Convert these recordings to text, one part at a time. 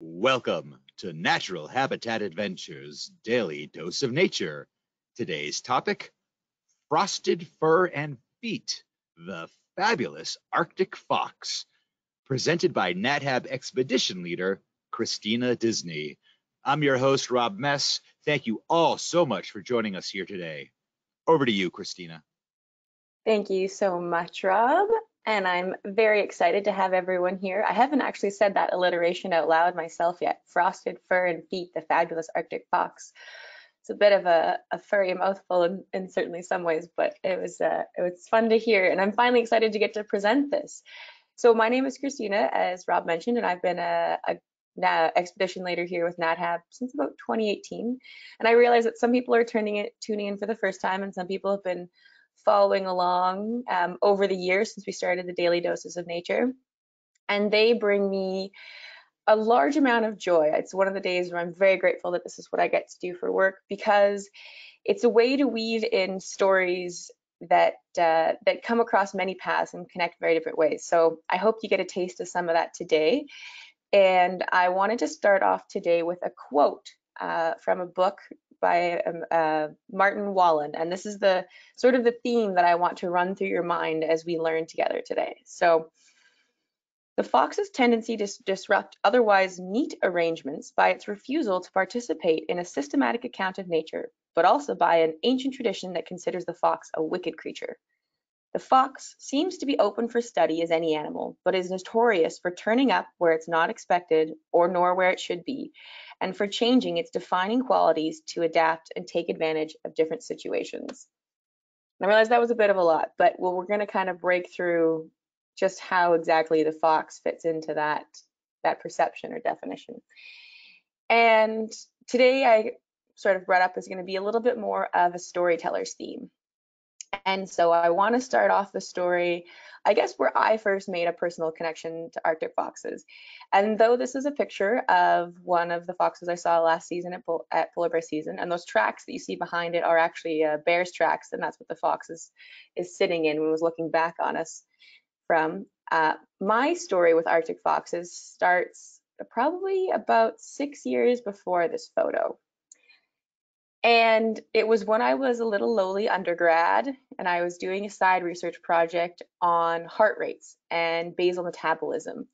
Welcome to Natural Habitat Adventures Daily Dose of Nature. Today's topic Frosted Fur and Feet, the fabulous Arctic fox, presented by NatHab expedition leader Kristina Disney. I'm your host, Rob Mess. Thank you all so much for joining us here today. Over to you, Kristina. Thank you so much, Rob and I'm very excited to have everyone here. I haven't actually said that alliteration out loud myself yet. Frosted fur and feet, the fabulous Arctic fox. It's a bit of a, a furry mouthful in, in, certainly some ways, but it was uh, it was fun to hear, and I'm finally excited to get to present this. So my name is Kristina, as Rob mentioned, and I've been a, a expedition leader here with NatHab since about 2018. And I realize that some people are turning it tuning in for the first time, and some people have been following along um, over the years since we started the Daily Doses of Nature. And they bring me a large amount of joy. It's one of the days where I'm very grateful that this is what I get to do for work because it's a way to weave in stories that uh, that come across many paths and connect very different ways. So I hope you get a taste of some of that today. And I wanted to start off today with a quote uh, from a book by um, uh, Martin Wallen. And this is the sort of the theme that I want to run through your mind as we learn together today. So the fox's tendency to disrupt otherwise neat arrangements by its refusal to participate in a systematic account of nature, but also by an ancient tradition that considers the fox a wicked creature. The fox seems to be open for study as any animal, but is notorious for turning up where it's not expected or nor where it should be, and for changing its defining qualities to adapt and take advantage of different situations. I realize that was a bit of a lot, but well, we're going to kind of break through just how exactly the fox fits into that that perception or definition. And today I sort of brought up is going to be a little bit more of a storyteller's theme. And so I want to start off the story, I guess, where I first made a personal connection to Arctic foxes. And though this is a picture of one of the foxes I saw last season at, at polar bear season, and those tracks that you see behind it are actually uh, bear's tracks, and that's what the fox is, is sitting in when it was looking back on us from. Uh, my story with Arctic foxes starts probably about six years before this photo. And it was when I was a little lowly undergrad and I was doing a side research project on heart rates and basal metabolism.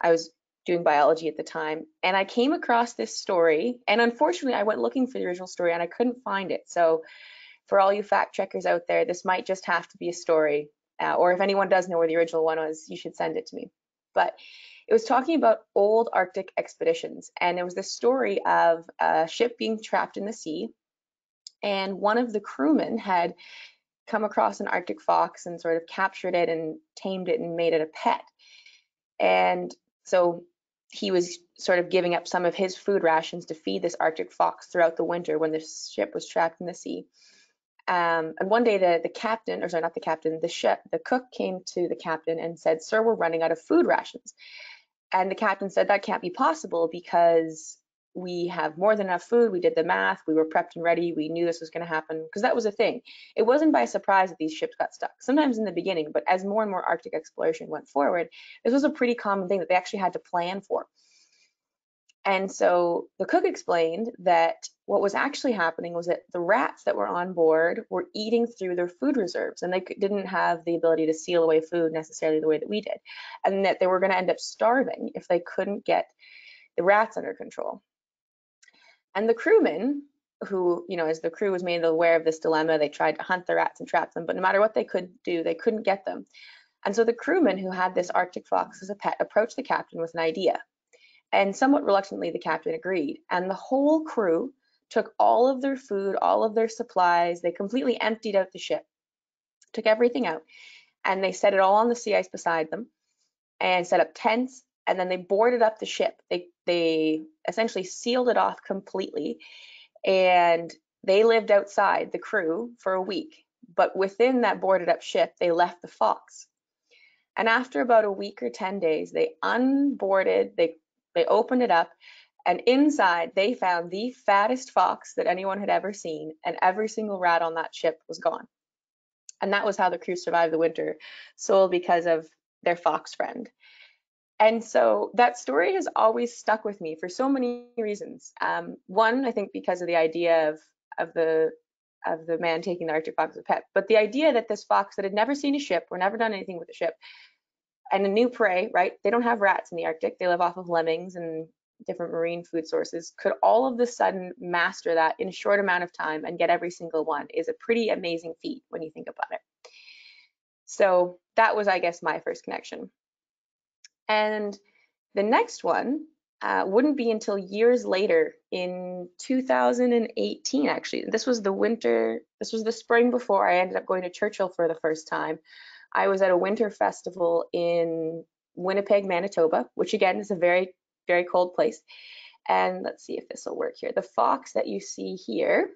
I was doing biology at the time and I came across this story and unfortunately I went looking for the original story and I couldn't find it. So for all you fact checkers out there, this might just have to be a story uh, or if anyone does know where the original one was, you should send it to me. But it was talking about old Arctic expeditions, and it was the story of a ship being trapped in the sea, and one of the crewmen had come across an Arctic fox and sort of captured it and tamed it and made it a pet. And so he was sort of giving up some of his food rations to feed this Arctic fox throughout the winter when the ship was trapped in the sea. Um, and one day the, the captain, or sorry, not the captain, the ship, the cook came to the captain and said, sir, we're running out of food rations. And the captain said that can't be possible because we have more than enough food. We did the math. We were prepped and ready. We knew this was going to happen because that was a thing. It wasn't by surprise that these ships got stuck. Sometimes in the beginning, but as more and more Arctic exploration went forward, this was a pretty common thing that they actually had to plan for. And so the cook explained that what was actually happening was that the rats that were on board were eating through their food reserves and they didn't have the ability to seal away food necessarily the way that we did. And that they were going to end up starving if they couldn't get the rats under control. And the crewmen, who, you know, as the crew was made aware of this dilemma, they tried to hunt the rats and trap them, but no matter what they could do, they couldn't get them. And so the crewman who had this Arctic fox as a pet approached the captain with an idea. And somewhat reluctantly, the captain agreed. And the whole crew took all of their food, all of their supplies, they completely emptied out the ship, took everything out, and they set it all on the sea ice beside them and set up tents, and then they boarded up the ship. They they essentially sealed it off completely and they lived outside the crew for a week. But within that boarded up ship, they left the Fox. And after about a week or 10 days, they unboarded, they they opened it up, and inside they found the fattest fox that anyone had ever seen, and every single rat on that ship was gone. And that was how the crew survived the winter, solely because of their fox friend. And so that story has always stuck with me for so many reasons. Um, one, I think because of the idea of of the of the man taking the Arctic fox as a pet, but the idea that this fox that had never seen a ship or never done anything with a ship and a new prey, right? They don't have rats in the Arctic. They live off of lemmings and different marine food sources. Could all of a sudden master that in a short amount of time and get every single one is a pretty amazing feat when you think about it. So that was, I guess, my first connection. And the next one uh, wouldn't be until years later in 2018, actually. This was the winter, this was the spring before I ended up going to Churchill for the first time. I was at a winter festival in Winnipeg, Manitoba, which again is a very, very cold place. And let's see if this will work here. The fox that you see here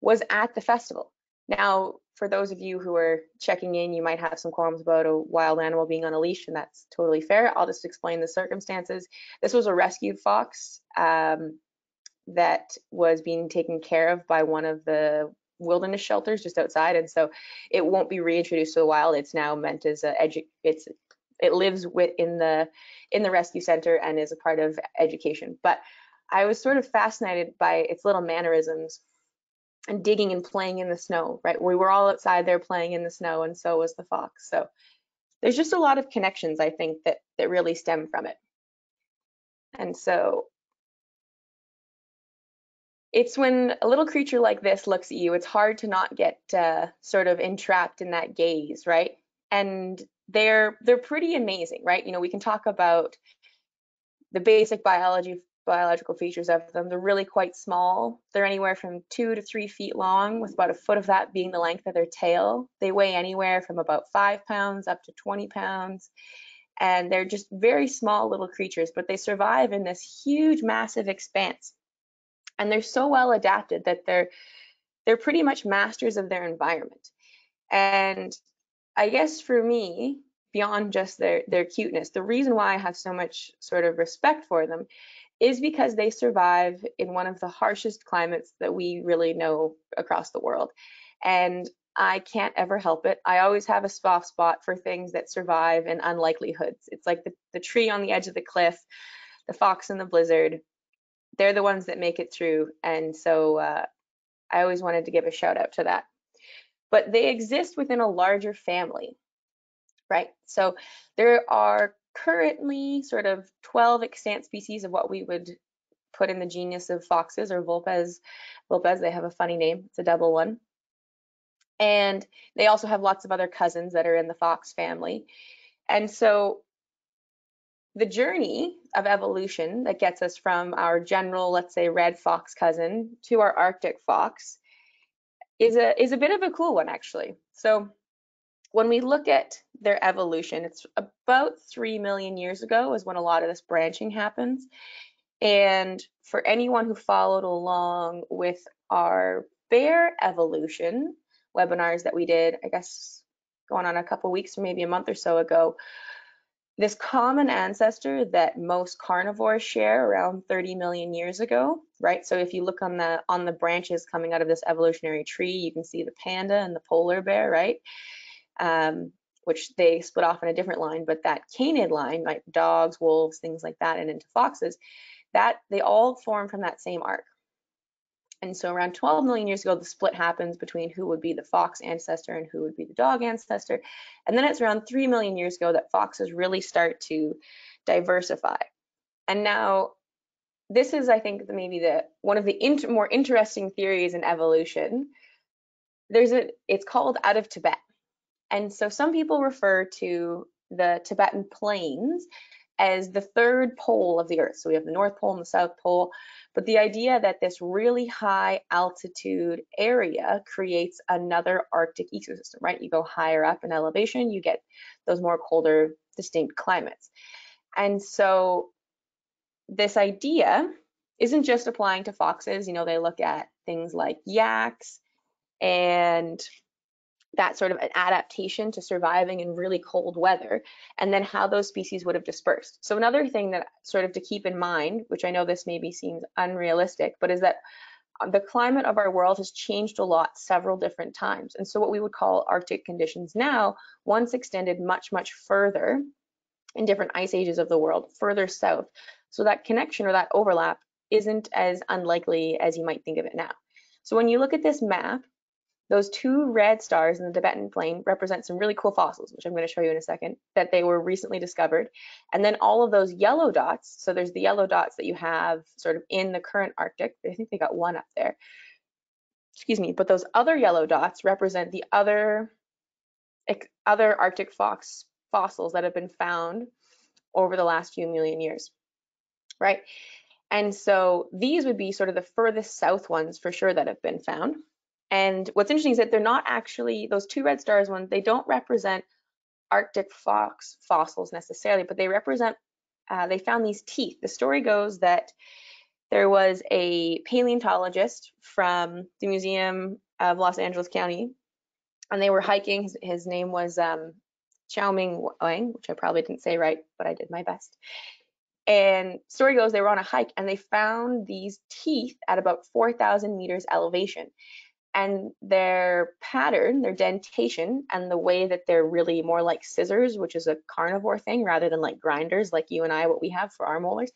was at the festival. Now, for those of you who are checking in, you might have some qualms about a wild animal being on a leash, and that's totally fair. I'll just explain the circumstances. This was a rescued fox um, that was being taken care of by one of the wilderness shelters just outside, and so it won't be reintroduced to the wild. It's now meant as a edu it's it lives within the in the rescue center and is a part of education. But I was sort of fascinated by its little mannerisms and digging and playing in the snow, right? We were all outside there playing in the snow and so was the fox. So there's just a lot of connections, I think, that, that really stem from it. And so it's when a little creature like this looks at you, it's hard to not get uh, sort of entrapped in that gaze, right? And they're they're pretty amazing, right? You know, we can talk about the basic biology biological features of them. They're really quite small. They're anywhere from two to three feet long, with about a foot of that being the length of their tail. They weigh anywhere from about five pounds up to 20 pounds. And they're just very small little creatures, but they survive in this huge, massive expanse. And they're so well adapted that they're they're pretty much masters of their environment. And I guess for me, beyond just their their cuteness, the reason why I have so much sort of respect for them is because they survive in one of the harshest climates that we really know across the world. And I can't ever help it. I always have a soft spot for things that survive in unlikelihoods. It's like the, the tree on the edge of the cliff, the fox in the blizzard. They're the ones that make it through. And so uh, I always wanted to give a shout out to that. But they exist within a larger family, right? So there are currently sort of 12 extant species of what we would put in the genus of foxes or vulpes. Vulpes, they have a funny name. It's a double one. And they also have lots of other cousins that are in the fox family. And so the journey of evolution that gets us from our general, let's say, red fox cousin to our Arctic fox is a is a bit of a cool one actually. So when we look at their evolution, it's about 3 million years ago is when a lot of this branching happens. And for anyone who followed along with our bear evolution webinars that we did, I guess going on a couple weeks or maybe a month or so ago, this common ancestor that most carnivores share around 30 million years ago, right? So if you look on the on the branches coming out of this evolutionary tree, you can see the panda and the polar bear, right? um, which they split off in a different line, but that canid line, like dogs, wolves, things like that, and into foxes, that they all form from that same arc. And so around 12 million years ago, the split happens between who would be the fox ancestor and who would be the dog ancestor. And then it's around 3 million years ago that foxes really start to diversify. And now this is, I think, maybe the one of the inter more interesting theories in evolution. There's a, it's called out of Tibet. And so some people refer to the Tibetan plains as the third pole of the earth. So we have the North Pole and the South Pole, but the idea that this really high altitude area creates another Arctic ecosystem, right? You go higher up in elevation, you get those more colder, distinct climates. And so this idea isn't just applying to foxes, you know, they look at things like yaks and that sort of an adaptation to surviving in really cold weather, and then how those species would have dispersed. So another thing that sort of to keep in mind, which I know this maybe seems unrealistic, but is that uh, the climate of our world has changed a lot several different times. And so what we would call Arctic conditions now once extended much, much further in different ice ages of the world further south. So that connection or that overlap isn't as unlikely as you might think of it now. So when you look at this map, those two red stars in the Tibetan plain represent some really cool fossils, which I'm going to show you in a second, that they were recently discovered. And then all of those yellow dots, so there's the yellow dots that you have sort of in the current Arctic. I think they got one up there. Excuse me, but those other yellow dots represent the other, other Arctic fox fossils that have been found over the last few million years, right? And so these would be sort of the furthest south ones for sure that have been found. And what's interesting is that they're not actually, those two red stars ones, they don't represent Arctic fox fossils necessarily, but they represent, uh, they found these teeth. The story goes that there was a paleontologist from the Museum of Los Angeles County, and they were hiking. His, his name was um, Wang, which I probably didn't say right, but I did my best. And story goes, they were on a hike and they found these teeth at about 4,000 meters elevation and their pattern, their dentation, and the way that they're really more like scissors, which is a carnivore thing rather than like grinders, like you and I, what we have for our molars.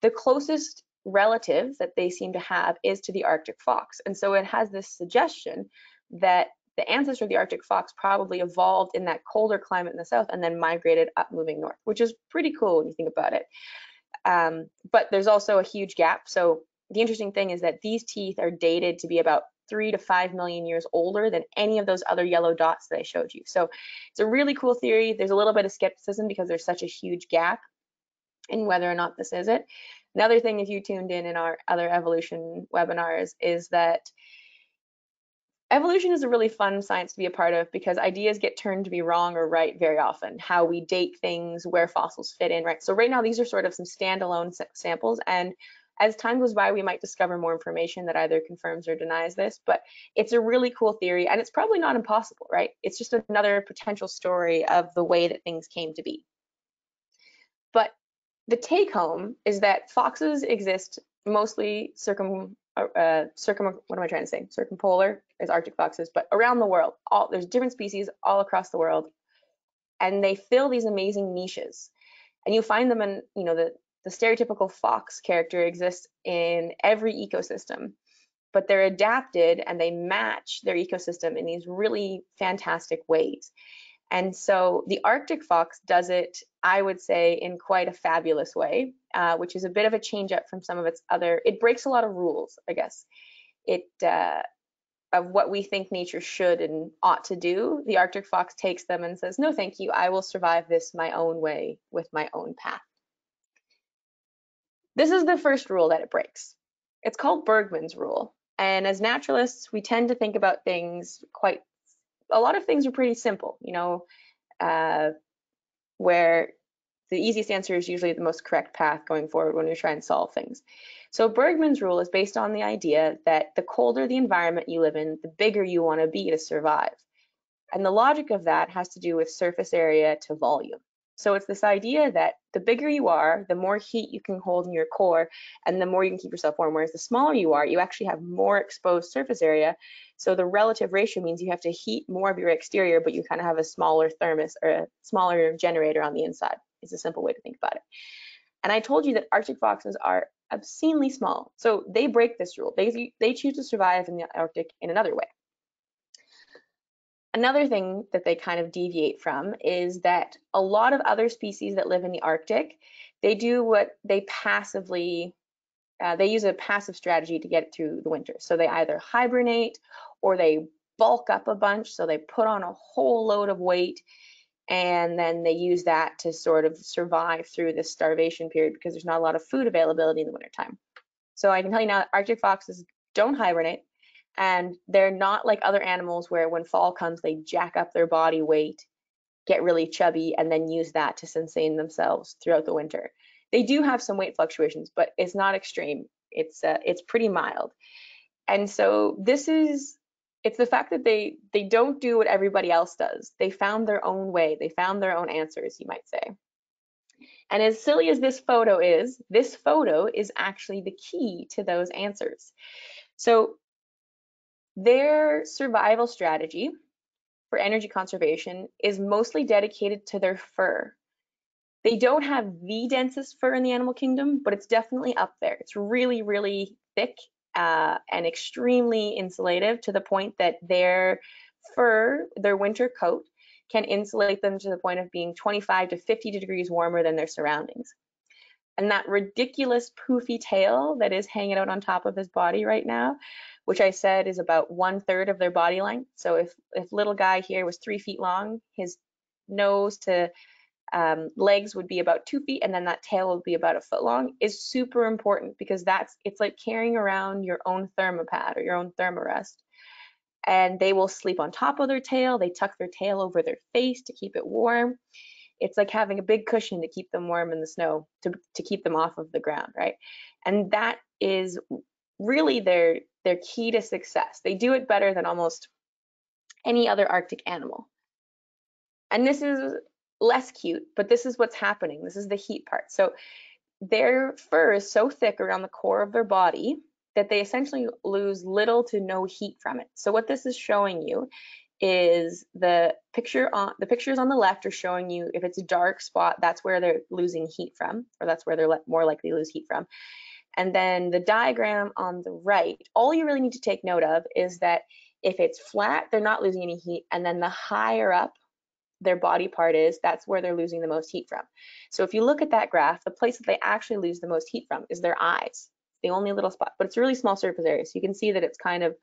The closest relative that they seem to have is to the Arctic fox. And so it has this suggestion that the ancestor of the Arctic fox probably evolved in that colder climate in the south and then migrated up moving north, which is pretty cool when you think about it. Um, but there's also a huge gap. So the interesting thing is that these teeth are dated to be about three to five million years older than any of those other yellow dots that I showed you. So it's a really cool theory. There's a little bit of skepticism because there's such a huge gap in whether or not this is it. Another thing, if you tuned in in our other evolution webinars, is that evolution is a really fun science to be a part of because ideas get turned to be wrong or right very often. How we date things, where fossils fit in, right? So right now, these are sort of some standalone samples, and as time goes by, we might discover more information that either confirms or denies this, but it's a really cool theory and it's probably not impossible, right? It's just another potential story of the way that things came to be. But the take home is that foxes exist mostly circum, uh, circum, what am I trying to say? Circumpolar is Arctic foxes, but around the world, all there's different species all across the world, and they fill these amazing niches. And you find them in, you know, the the stereotypical fox character exists in every ecosystem, but they're adapted and they match their ecosystem in these really fantastic ways. And so the Arctic fox does it, I would say, in quite a fabulous way, uh, which is a bit of a change up from some of its other, it breaks a lot of rules, I guess. It, uh, of what we think nature should and ought to do, the Arctic fox takes them and says, no, thank you, I will survive this my own way with my own path. This is the first rule that it breaks. It's called Bergmann's rule. And as naturalists, we tend to think about things quite, a lot of things are pretty simple, you know, uh, where the easiest answer is usually the most correct path going forward when we try and solve things. So Bergmann's rule is based on the idea that the colder the environment you live in, the bigger you want to be to survive. And the logic of that has to do with surface area to volume. So it's this idea that the bigger you are, the more heat you can hold in your core and the more you can keep yourself warm. Whereas the smaller you are, you actually have more exposed surface area. So the relative ratio means you have to heat more of your exterior, but you kind of have a smaller thermos or a smaller generator on the inside. It's a simple way to think about it. And I told you that Arctic foxes are obscenely small. So they break this rule. They, they choose to survive in the Arctic in another way. Another thing that they kind of deviate from is that a lot of other species that live in the Arctic, they do what they passively, uh, they use a passive strategy to get through the winter. So they either hibernate or they bulk up a bunch. So they put on a whole load of weight and then they use that to sort of survive through this starvation period because there's not a lot of food availability in the wintertime. So I can tell you now, that Arctic foxes don't hibernate and they're not like other animals where when fall comes they jack up their body weight get really chubby and then use that to sustain themselves throughout the winter. They do have some weight fluctuations but it's not extreme. It's uh, it's pretty mild. And so this is it's the fact that they they don't do what everybody else does. They found their own way. They found their own answers you might say. And as silly as this photo is this photo is actually the key to those answers. So their survival strategy for energy conservation is mostly dedicated to their fur. They don't have the densest fur in the animal kingdom, but it's definitely up there. It's really, really thick uh, and extremely insulative to the point that their fur, their winter coat, can insulate them to the point of being 25 to 50 degrees warmer than their surroundings. And that ridiculous poofy tail that is hanging out on top of his body right now, which I said is about one third of their body length. So if, if little guy here was three feet long, his nose to um, legs would be about two feet and then that tail would be about a foot long is super important because that's it's like carrying around your own thermopad or your own thermarest. And they will sleep on top of their tail. They tuck their tail over their face to keep it warm. It's like having a big cushion to keep them warm in the snow to, to keep them off of the ground right? And that is really their their key to success they do it better than almost any other arctic animal and this is less cute, but this is what's happening. This is the heat part. So their fur is so thick around the core of their body that they essentially lose little to no heat from it. So what this is showing you is the picture on the pictures on the left are showing you if it's a dark spot, that's where they're losing heat from, or that's where they're more likely to lose heat from. And then the diagram on the right, all you really need to take note of is that if it's flat, they're not losing any heat. And then the higher up their body part is, that's where they're losing the most heat from. So if you look at that graph, the place that they actually lose the most heat from is their eyes, the only little spot, but it's a really small surface area. So you can see that it's kind of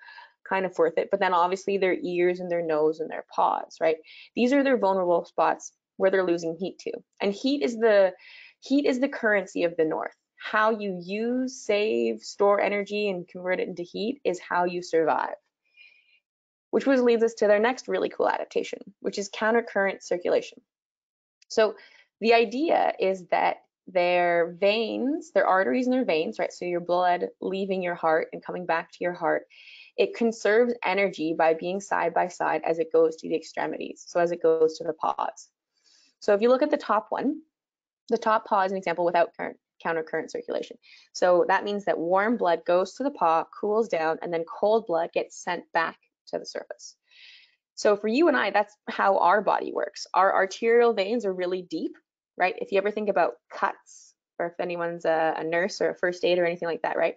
kind of worth it. But then obviously their ears and their nose and their paws, right? These are their vulnerable spots where they're losing heat to. And heat is the heat is the currency of the north. How you use, save, store energy and convert it into heat is how you survive which was leads us to their next really cool adaptation, which is countercurrent circulation. So the idea is that their veins, their arteries and their veins, right? So your blood leaving your heart and coming back to your heart, it conserves energy by being side by side as it goes to the extremities. So as it goes to the paws. So if you look at the top one, the top paw is an example without current, countercurrent circulation. So that means that warm blood goes to the paw, cools down, and then cold blood gets sent back to the surface. So for you and I, that's how our body works. Our arterial veins are really deep, right? If you ever think about cuts, or if anyone's a, a nurse or a first aid or anything like that, right?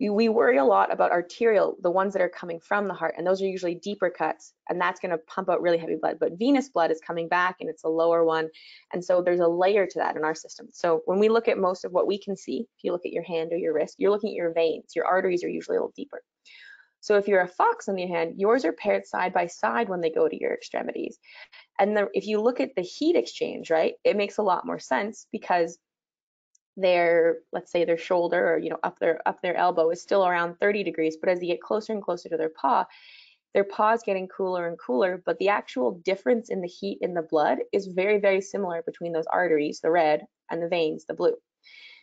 We worry a lot about arterial, the ones that are coming from the heart, and those are usually deeper cuts, and that's going to pump out really heavy blood. But venous blood is coming back, and it's a lower one, and so there's a layer to that in our system. So when we look at most of what we can see, if you look at your hand or your wrist, you're looking at your veins. Your arteries are usually a little deeper. So if you're a fox on the hand, yours are paired side by side when they go to your extremities. And the, if you look at the heat exchange, right, it makes a lot more sense because their, let's say their shoulder or, you know, up their, up their elbow is still around 30 degrees, but as they get closer and closer to their paw, their paw is getting cooler and cooler, but the actual difference in the heat in the blood is very, very similar between those arteries, the red, and the veins, the blue.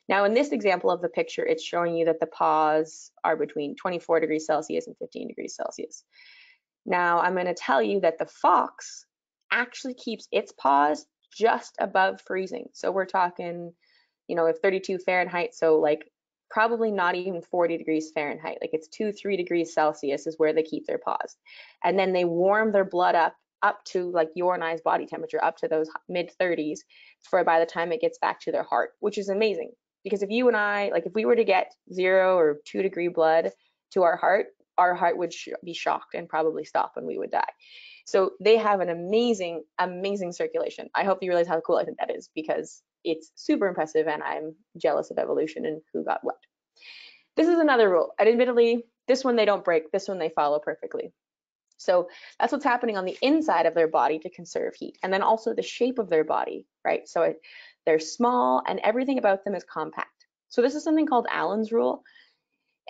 Now in this example of the picture, it's showing you that the paws are between 24 degrees Celsius and 15 degrees Celsius. Now I'm going to tell you that the fox actually keeps its paws just above freezing. So we're talking, you know, if 32 Fahrenheit, so like probably not even 40 degrees Fahrenheit, like it's two, three degrees Celsius is where they keep their paws. And then they warm their blood up up to like your and I's body temperature, up to those mid 30s for by the time it gets back to their heart, which is amazing because if you and I, like if we were to get zero or two degree blood to our heart, our heart would sh be shocked and probably stop and we would die. So they have an amazing, amazing circulation. I hope you realize how cool I think that is because it's super impressive and I'm jealous of evolution and who got what. This is another rule. And admittedly, this one they don't break, this one they follow perfectly. So that's what's happening on the inside of their body to conserve heat. And then also the shape of their body, right? So it, they're small and everything about them is compact. So this is something called Allen's rule.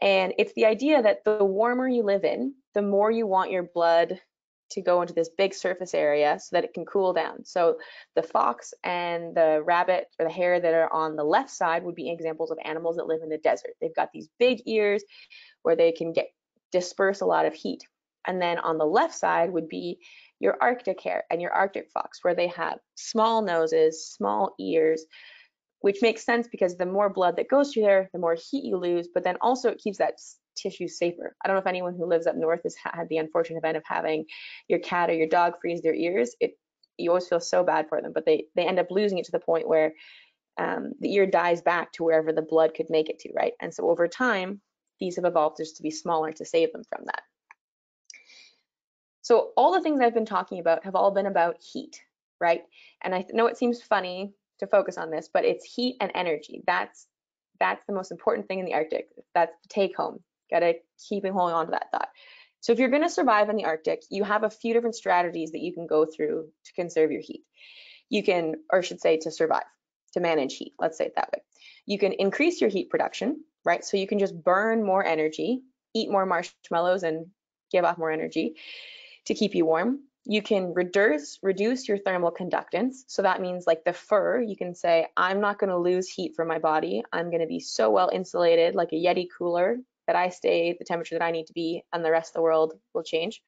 And it's the idea that the warmer you live in, the more you want your blood to go into this big surface area so that it can cool down. So the fox and the rabbit or the hare that are on the left side would be examples of animals that live in the desert. They've got these big ears where they can get disperse a lot of heat. And then on the left side would be your Arctic hare and your Arctic fox, where they have small noses, small ears, which makes sense because the more blood that goes through there, the more heat you lose, but then also it keeps that tissue safer. I don't know if anyone who lives up north has had the unfortunate event of having your cat or your dog freeze their ears. It you always feel so bad for them, but they they end up losing it to the point where um, the ear dies back to wherever the blood could make it to, right? And so over time, these have evolved just to be smaller to save them from that. So all the things I've been talking about have all been about heat, right? And I know it seems funny to focus on this, but it's heat and energy. That's that's the most important thing in the Arctic. That's the take home. Got to keep holding on to that thought. So if you're going to survive in the Arctic, you have a few different strategies that you can go through to conserve your heat. You can, or should say to survive, to manage heat, let's say it that way. You can increase your heat production, right? So you can just burn more energy, eat more marshmallows and give off more energy to keep you warm. You can reduce reduce your thermal conductance. So that means like the fur, you can say, I'm not going to lose heat from my body. I'm going to be so well insulated, like a Yeti cooler that I stay the temperature that I need to be and the rest of the world will change.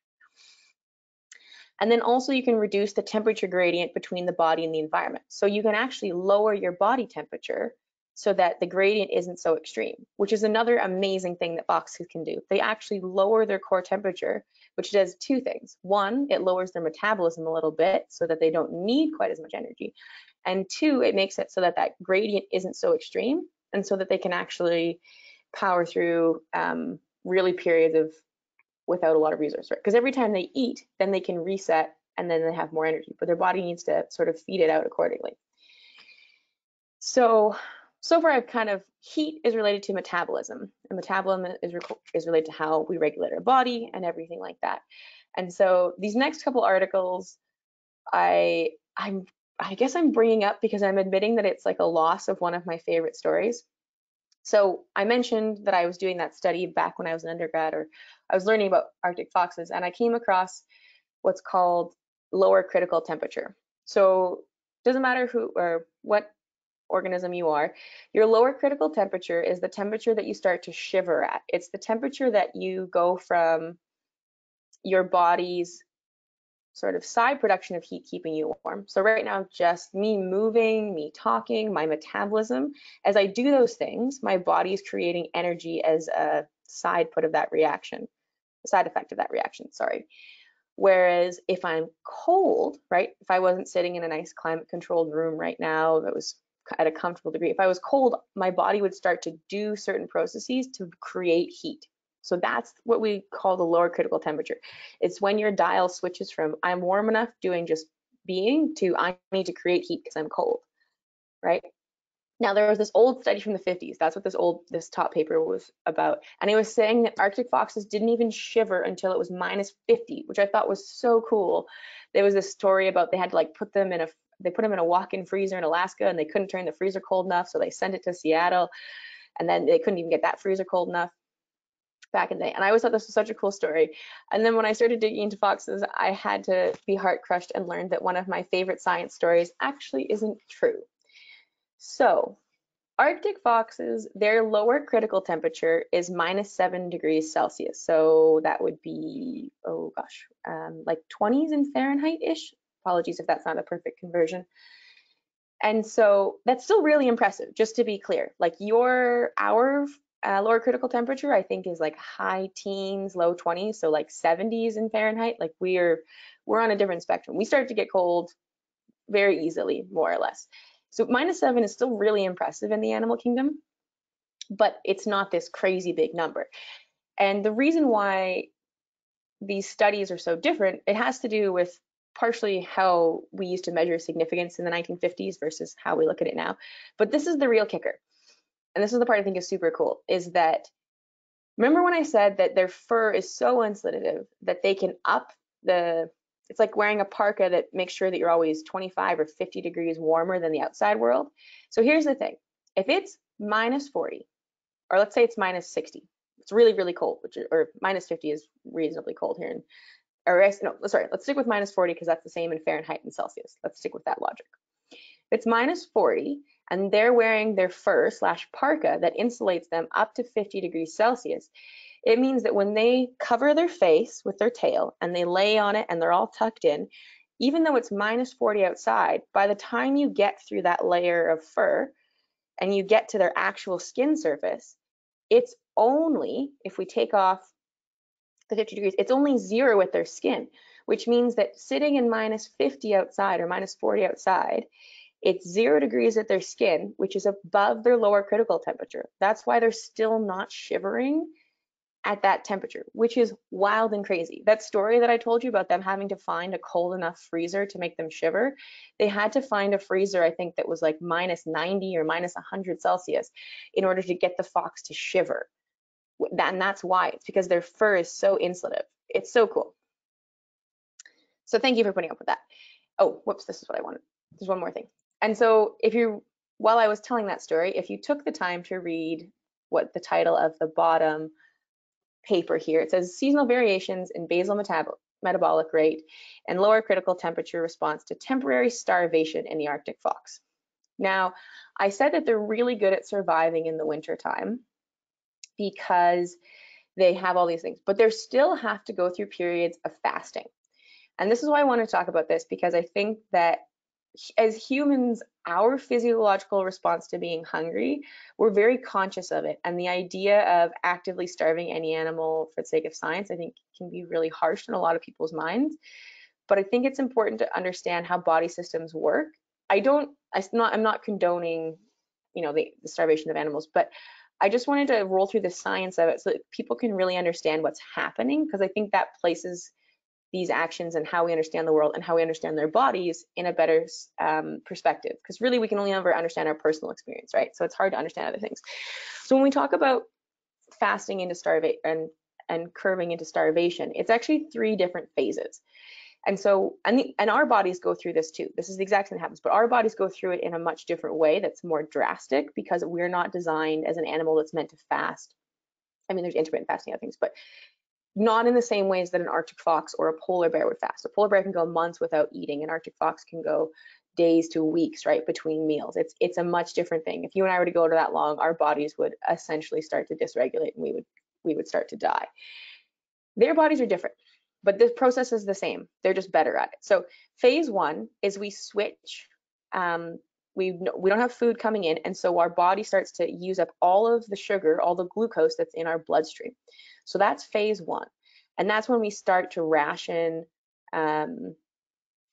And then also you can reduce the temperature gradient between the body and the environment. So you can actually lower your body temperature so that the gradient isn't so extreme, which is another amazing thing that foxes can do. They actually lower their core temperature, which does two things. One, it lowers their metabolism a little bit so that they don't need quite as much energy. And two, it makes it so that that gradient isn't so extreme and so that they can actually power through um, really periods of without a lot of resource, right? Because every time they eat, then they can reset and then they have more energy, but their body needs to sort of feed it out accordingly. So, so far I've kind of, heat is related to metabolism and metabolism is, is related to how we regulate our body and everything like that. And so these next couple articles, I, I'm, I guess I'm bringing up because I'm admitting that it's like a loss of one of my favorite stories. So I mentioned that I was doing that study back when I was an undergrad, or I was learning about Arctic foxes, and I came across what's called lower critical temperature. So doesn't matter who or what organism you are, your lower critical temperature is the temperature that you start to shiver at. It's the temperature that you go from your body's sort of side production of heat keeping you warm. So right now, just me moving, me talking, my metabolism, as I do those things, my body is creating energy as a side put of that reaction, side effect of that reaction, sorry. Whereas if I'm cold, right, if I wasn't sitting in a nice climate controlled room right now that was at a comfortable degree, if I was cold, my body would start to do certain processes to create heat. So that's what we call the lower critical temperature. It's when your dial switches from I'm warm enough doing just being to I need to create heat because I'm cold, right? Now there was this old study from the 50s. That's what this old this top paper was about, and it was saying that Arctic foxes didn't even shiver until it was minus 50, which I thought was so cool. There was this story about they had to like put them in a they put them in a walk-in freezer in Alaska, and they couldn't turn the freezer cold enough, so they sent it to Seattle, and then they couldn't even get that freezer cold enough back in the day. And I always thought this was such a cool story. And then when I started digging into foxes, I had to be heart crushed and learn that one of my favorite science stories actually isn't true. So, Arctic foxes, their lower critical temperature is minus seven degrees Celsius. So that would be, oh gosh, um, like 20s in Fahrenheit-ish. Apologies if that's not a perfect conversion. And so that's still really impressive, just to be clear. Like your, our uh, lower critical temperature, I think, is like high teens, low 20s, so like 70s in Fahrenheit. Like we're we're on a different spectrum. We start to get cold very easily, more or less. So minus seven is still really impressive in the animal kingdom, but it's not this crazy big number. And the reason why these studies are so different, it has to do with partially how we used to measure significance in the 1950s versus how we look at it now. But this is the real kicker and this is the part I think is super cool, is that remember when I said that their fur is so insulative that they can up the it's like wearing a parka that makes sure that you're always 25 or 50 degrees warmer than the outside world. So here's the thing. If it's minus 40, or let's say it's minus 60, it's really, really cold, which or minus 50 is reasonably cold here. In, or no, sorry, let's stick with minus 40 because that's the same in Fahrenheit and Celsius. Let's stick with that logic. If it's minus 40, and they're wearing their fur slash parka that insulates them up to 50 degrees Celsius, it means that when they cover their face with their tail and they lay on it and they're all tucked in, even though it's minus 40 outside, by the time you get through that layer of fur and you get to their actual skin surface, it's only, if we take off the 50 degrees, it's only zero with their skin, which means that sitting in minus 50 outside or minus 40 outside, it's zero degrees at their skin, which is above their lower critical temperature. That's why they're still not shivering at that temperature, which is wild and crazy. That story that I told you about them having to find a cold enough freezer to make them shiver, they had to find a freezer, I think, that was like minus 90 or minus 100 Celsius in order to get the fox to shiver. And that's why, it's because their fur is so insulative. It's so cool. So thank you for putting up with that. Oh, whoops, this is what I wanted. There's one more thing. And so if you, while I was telling that story, if you took the time to read what the title of the bottom paper here, it says seasonal variations in basal metab metabolic rate and lower critical temperature response to temporary starvation in the Arctic fox. Now, I said that they're really good at surviving in the winter time because they have all these things, but they still have to go through periods of fasting. And this is why I want to talk about this because I think that as humans, our physiological response to being hungry, we're very conscious of it. And the idea of actively starving any animal for the sake of science, I think can be really harsh in a lot of people's minds. But I think it's important to understand how body systems work. I don't, I'm not, I'm not condoning, you know, the, the starvation of animals, but I just wanted to roll through the science of it so that people can really understand what's happening because I think that places these actions and how we understand the world and how we understand their bodies in a better um, perspective. Because really, we can only ever understand our personal experience, right? So it's hard to understand other things. So when we talk about fasting into starvation and and curving into starvation, it's actually three different phases. And so, and, the, and our bodies go through this too. This is the exact thing that happens, but our bodies go through it in a much different way that's more drastic because we're not designed as an animal that's meant to fast. I mean, there's intermittent fasting and things, but not in the same ways that an Arctic fox or a polar bear would fast. A polar bear can go months without eating. An Arctic fox can go days to weeks, right, between meals. It's it's a much different thing. If you and I were to go to that long, our bodies would essentially start to dysregulate and we would we would start to die. Their bodies are different, but the process is the same. They're just better at it. So phase one is we switch. Um, we we don't have food coming in, and so our body starts to use up all of the sugar, all the glucose that's in our bloodstream. So that's phase one. And that's when we start to ration. Um,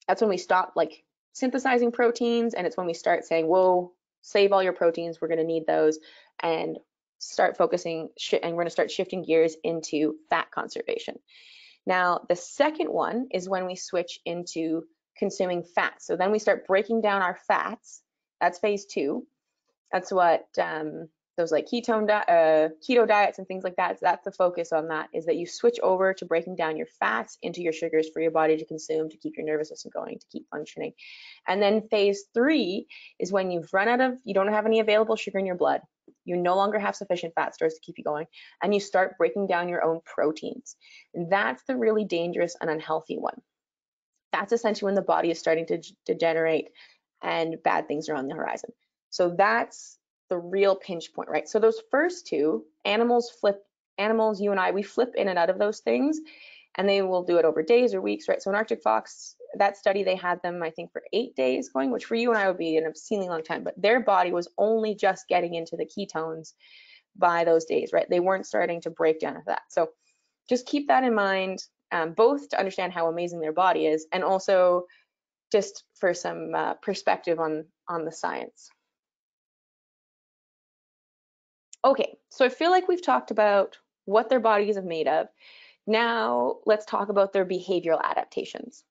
that's when we stop like synthesizing proteins. And it's when we start saying, whoa, save all your proteins. We're going to need those. And start focusing and we're going to start shifting gears into fat conservation. Now, the second one is when we switch into consuming fats. So then we start breaking down our fats. That's phase two. That's what um, those like ketone di uh, keto diets and things like that. So that's the focus on that is that you switch over to breaking down your fats into your sugars for your body to consume to keep your nervous system going, to keep functioning. And then phase three is when you've run out of, you don't have any available sugar in your blood. You no longer have sufficient fat stores to keep you going, and you start breaking down your own proteins. And that's the really dangerous and unhealthy one. That's essentially when the body is starting to degenerate and bad things are on the horizon. So that's the real pinch point, right? So those first two, animals flip, animals, you and I, we flip in and out of those things and they will do it over days or weeks, right? So an Arctic fox, that study, they had them, I think, for eight days going, which for you and I would be an obscenely long time, but their body was only just getting into the ketones by those days, right? They weren't starting to break down of that. So just keep that in mind, um, both to understand how amazing their body is and also just for some uh, perspective on, on the science. Okay, so I feel like we've talked about what their bodies are made of. Now let's talk about their behavioral adaptations.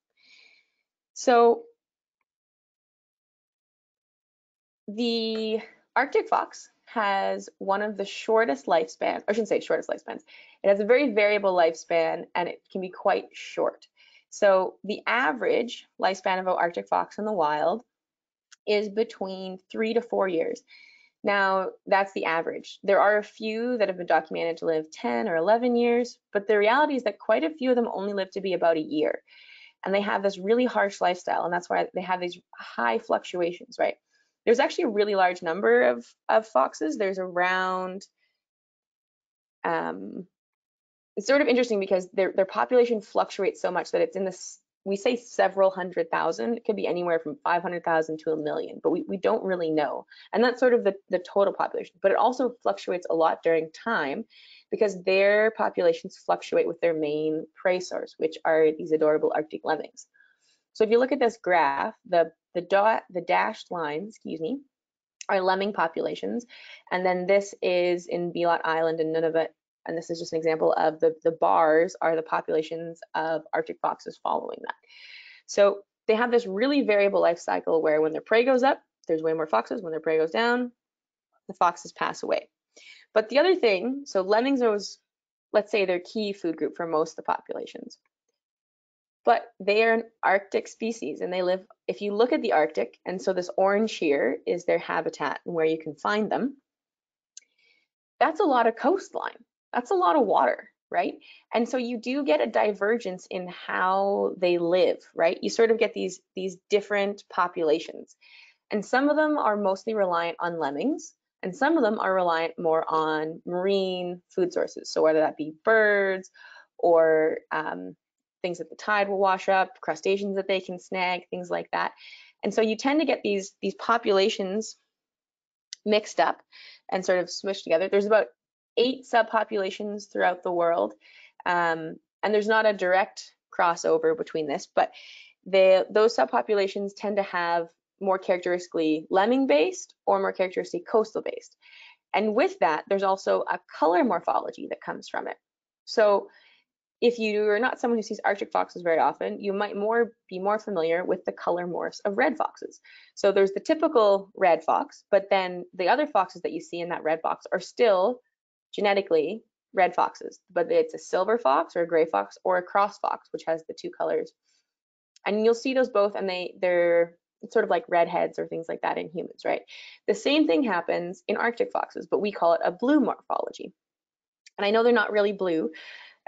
So the Arctic fox has one of the shortest lifespan, I shouldn't say shortest lifespans. It has a very variable lifespan and it can be quite short. So the average lifespan of an Arctic fox in the wild is between three to four years. Now, that's the average. There are a few that have been documented to live 10 or 11 years, but the reality is that quite a few of them only live to be about a year. And they have this really harsh lifestyle, and that's why they have these high fluctuations, right? There's actually a really large number of, of foxes. There's around, um, it's sort of interesting because their, their population fluctuates so much that it's in this we say several hundred thousand. It could be anywhere from 500,000 to a million, but we, we don't really know. And that's sort of the, the total population. But it also fluctuates a lot during time because their populations fluctuate with their main prey source, which are these adorable Arctic lemmings. So if you look at this graph, the the dot the dashed lines, excuse me, are lemming populations, and then this is in Bylot Island and Nunavut, and this is just an example of the the bars are the populations of Arctic foxes following that. So they have this really variable life cycle where when their prey goes up, there's way more foxes. When their prey goes down, the foxes pass away. But the other thing, so lemmings are, let's say, their key food group for most of the populations. But they are an Arctic species and they live, if you look at the Arctic, and so this orange here is their habitat and where you can find them, that's a lot of coastline. That's a lot of water, right? And so you do get a divergence in how they live, right? You sort of get these, these different populations. And some of them are mostly reliant on lemmings, and some of them are reliant more on marine food sources. So whether that be birds or um, things that the tide will wash up, crustaceans that they can snag, things like that. And so you tend to get these, these populations mixed up and sort of smushed together. There's about eight subpopulations throughout the world. Um, and there's not a direct crossover between this, but they, those subpopulations tend to have more characteristically lemming based or more characteristically coastal based. And with that, there's also a color morphology that comes from it. So if you are not someone who sees Arctic foxes very often, you might more be more familiar with the color morphs of red foxes. So there's the typical red fox, but then the other foxes that you see in that red box are still genetically red foxes, but it's a silver fox or a gray fox or a cross fox, which has the two colors. And you'll see those both and they they're sort of like redheads or things like that in humans, right? The same thing happens in Arctic foxes, but we call it a blue morphology. And I know they're not really blue,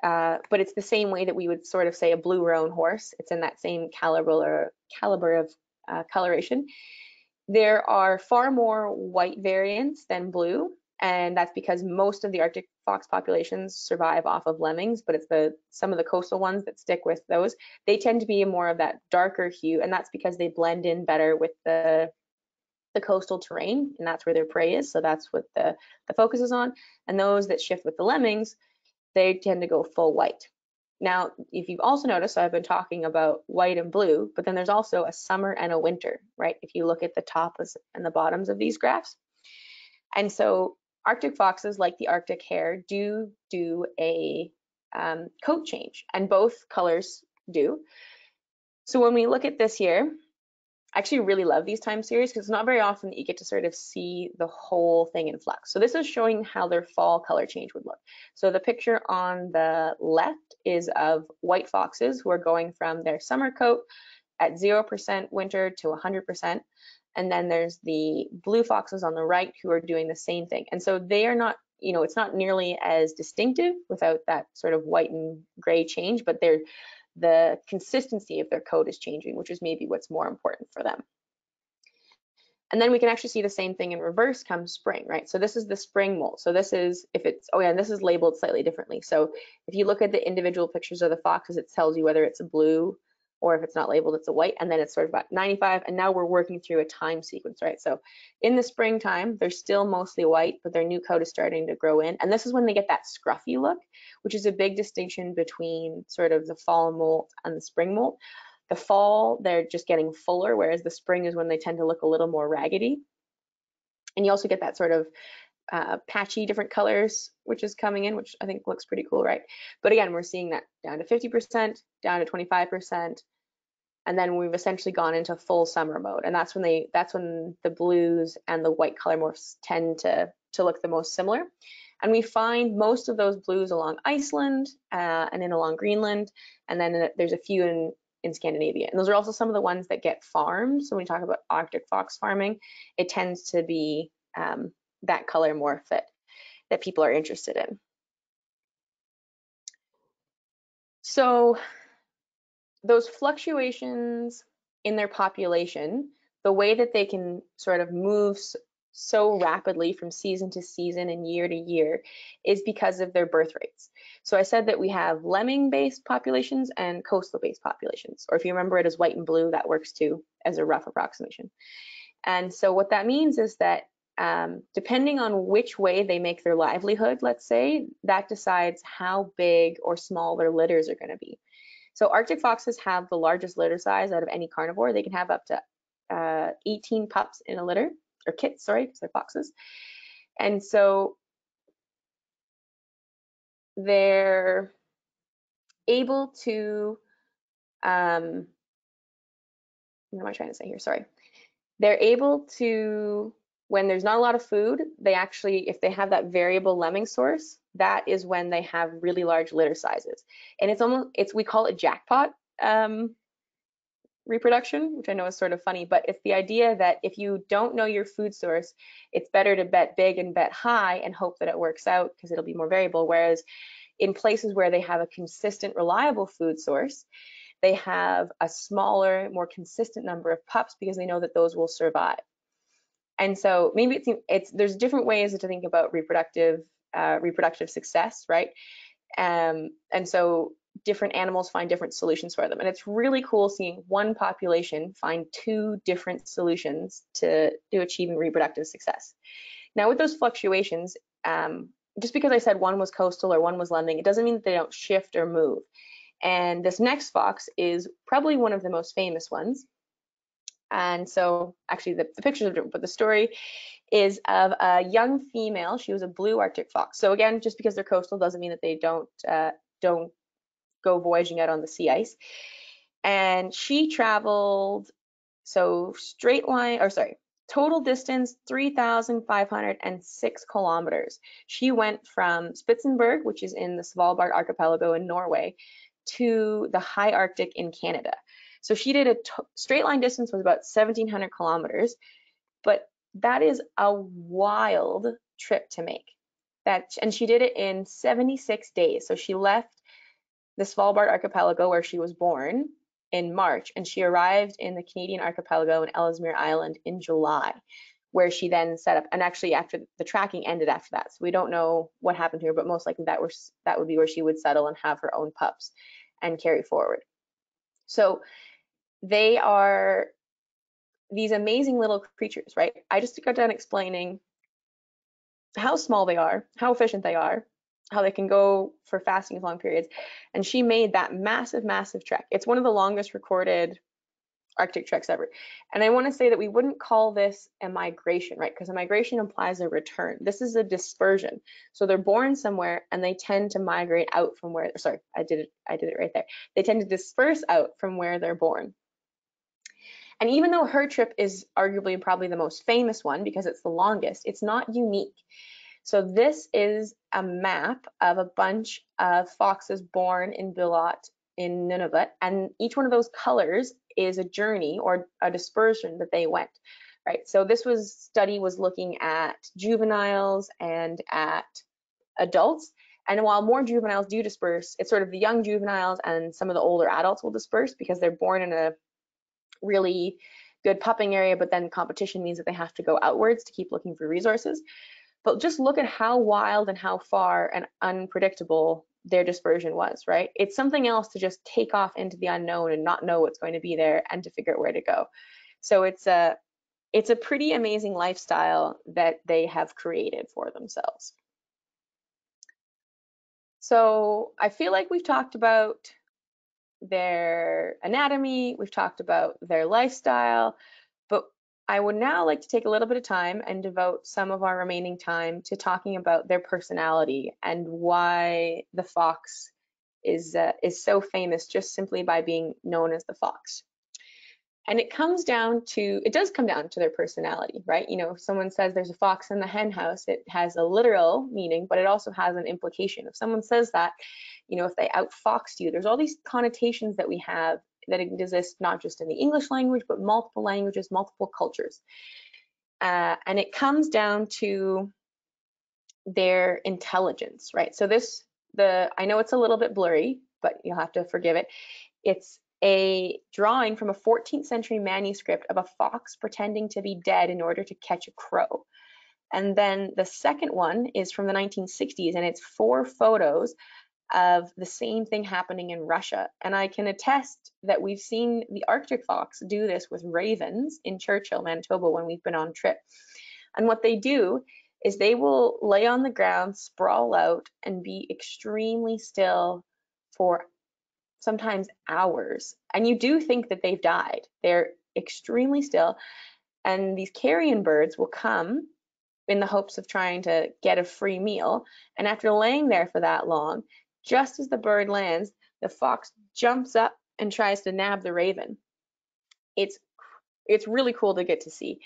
uh, but it's the same way that we would sort of say a blue roan horse. It's in that same caliber, or caliber of uh, coloration. There are far more white variants than blue, and that's because most of the Arctic fox populations survive off of lemmings, but it's the some of the coastal ones that stick with those. They tend to be more of that darker hue, and that's because they blend in better with the the coastal terrain, and that's where their prey is. So that's what the the focus is on. And those that shift with the lemmings, they tend to go full white. Now, if you've also noticed, I've been talking about white and blue, but then there's also a summer and a winter, right? If you look at the tops and the bottoms of these graphs. And so Arctic foxes, like the Arctic hare, do do a um, coat change, and both colors do. So when we look at this here, I actually really love these time series because it's not very often that you get to sort of see the whole thing in flux. So this is showing how their fall color change would look. So the picture on the left is of white foxes who are going from their summer coat at 0% winter to 100%. And then there's the blue foxes on the right who are doing the same thing. And so they are not, you know, it's not nearly as distinctive without that sort of white and gray change, but they're the consistency of their coat is changing, which is maybe what's more important for them. And then we can actually see the same thing in reverse come spring, right? So this is the spring molt. So this is, if it's, oh yeah, and this is labeled slightly differently. So if you look at the individual pictures of the foxes, it tells you whether it's a blue or if it's not labeled, it's a white, and then it's sort of about 95, and now we're working through a time sequence, right? So in the springtime, they're still mostly white, but their new coat is starting to grow in, and this is when they get that scruffy look, which is a big distinction between sort of the fall molt and the spring molt. The fall, they're just getting fuller, whereas the spring is when they tend to look a little more raggedy. And you also get that sort of uh, patchy different colors, which is coming in, which I think looks pretty cool, right? But again, we're seeing that down to 50%, down to 25%, and then we've essentially gone into full summer mode. And that's when they, that's when the blues and the white color morphs tend to, to look the most similar. And we find most of those blues along Iceland uh, and then along Greenland, and then there's a few in, in Scandinavia. And those are also some of the ones that get farmed. So when we talk about Arctic fox farming, it tends to be um, that color morph that, that people are interested in. So those fluctuations in their population, the way that they can sort of move so rapidly from season to season and year to year is because of their birth rates. So I said that we have lemming-based populations and coastal-based populations, or if you remember it as white and blue, that works too as a rough approximation. And so what that means is that um, depending on which way they make their livelihood, let's say, that decides how big or small their litters are going to be. So Arctic foxes have the largest litter size out of any carnivore. They can have up to uh, 18 pups in a litter, or kits, sorry, because they're foxes. And so they're able to, um, what am I trying to say here? Sorry. They're able to when there's not a lot of food, they actually, if they have that variable lemming source, that is when they have really large litter sizes. And it's almost, it's we call it jackpot um, reproduction, which I know is sort of funny, but it's the idea that if you don't know your food source, it's better to bet big and bet high and hope that it works out because it'll be more variable. Whereas in places where they have a consistent, reliable food source, they have a smaller, more consistent number of pups because they know that those will survive. And so maybe it's, it's there's different ways to think about reproductive uh, reproductive success, right? Um, and so different animals find different solutions for them. And it's really cool seeing one population find two different solutions to, to achieving reproductive success. Now with those fluctuations, um, just because I said one was coastal or one was lemming, it doesn't mean that they don't shift or move. And this next fox is probably one of the most famous ones. And so actually the, the pictures of it, but the story is of a young female. She was a blue Arctic fox. So again, just because they're coastal doesn't mean that they don't uh, don't go voyaging out on the sea ice. And she traveled so straight line or sorry, total distance 3,506 kilometers. She went from Spitsbergen, which is in the Svalbard archipelago in Norway, to the high Arctic in Canada. So she did a straight line distance was about 1700 kilometers, but that is a wild trip to make. That and she did it in 76 days. So she left the Svalbard archipelago where she was born in March and she arrived in the Canadian archipelago in Ellesmere Island in July where she then set up and actually after the tracking ended after that so we don't know what happened to her but most likely that was that would be where she would settle and have her own pups and carry forward so they are these amazing little creatures, right? I just got done explaining how small they are, how efficient they are, how they can go for fasting long periods. And she made that massive, massive trek. It's one of the longest recorded Arctic treks ever. And I want to say that we wouldn't call this a migration, right? Because a migration implies a return. This is a dispersion. So they're born somewhere and they tend to migrate out from where, sorry, I did it, I did it right there. They tend to disperse out from where they're born. And even though her trip is arguably probably the most famous one because it's the longest, it's not unique. So this is a map of a bunch of foxes born in Bylot in Nunavut, and each one of those colors is a journey or a dispersion that they went, right? So this was study was looking at juveniles and at adults, and while more juveniles do disperse, it's sort of the young juveniles and some of the older adults will disperse because they're born in a really good pupping area, but then competition means that they have to go outwards to keep looking for resources. But just look at how wild and how far and unpredictable their dispersion was, right? It's something else to just take off into the unknown and not know what's going to be there and to figure out where to go. So it's a it's a pretty amazing lifestyle that they have created for themselves. So I feel like we've talked about their anatomy, we've talked about their lifestyle, but I would now like to take a little bit of time and devote some of our remaining time to talking about their personality and why the fox is uh, is so famous just simply by being known as the fox. And it comes down to, it does come down to their personality, right? You know, if someone says there's a fox in the hen house, it has a literal meaning, but it also has an implication. If someone says that, you know, if they outfoxed you, there's all these connotations that we have that exist not just in the English language, but multiple languages, multiple cultures. Uh, and it comes down to their intelligence, right? So this, the I know it's a little bit blurry, but you'll have to forgive it. It's a drawing from a 14th century manuscript of a fox pretending to be dead in order to catch a crow. And then the second one is from the 1960s, and it's four photos of the same thing happening in Russia. And I can attest that we've seen the Arctic fox do this with ravens in Churchill, Manitoba, when we've been on trip. And what they do is they will lay on the ground, sprawl out, and be extremely still for sometimes hours. And you do think that they've died. They're extremely still. And these carrion birds will come in the hopes of trying to get a free meal. And after laying there for that long, just as the bird lands, the fox jumps up and tries to nab the raven. It's it's really cool to get to see.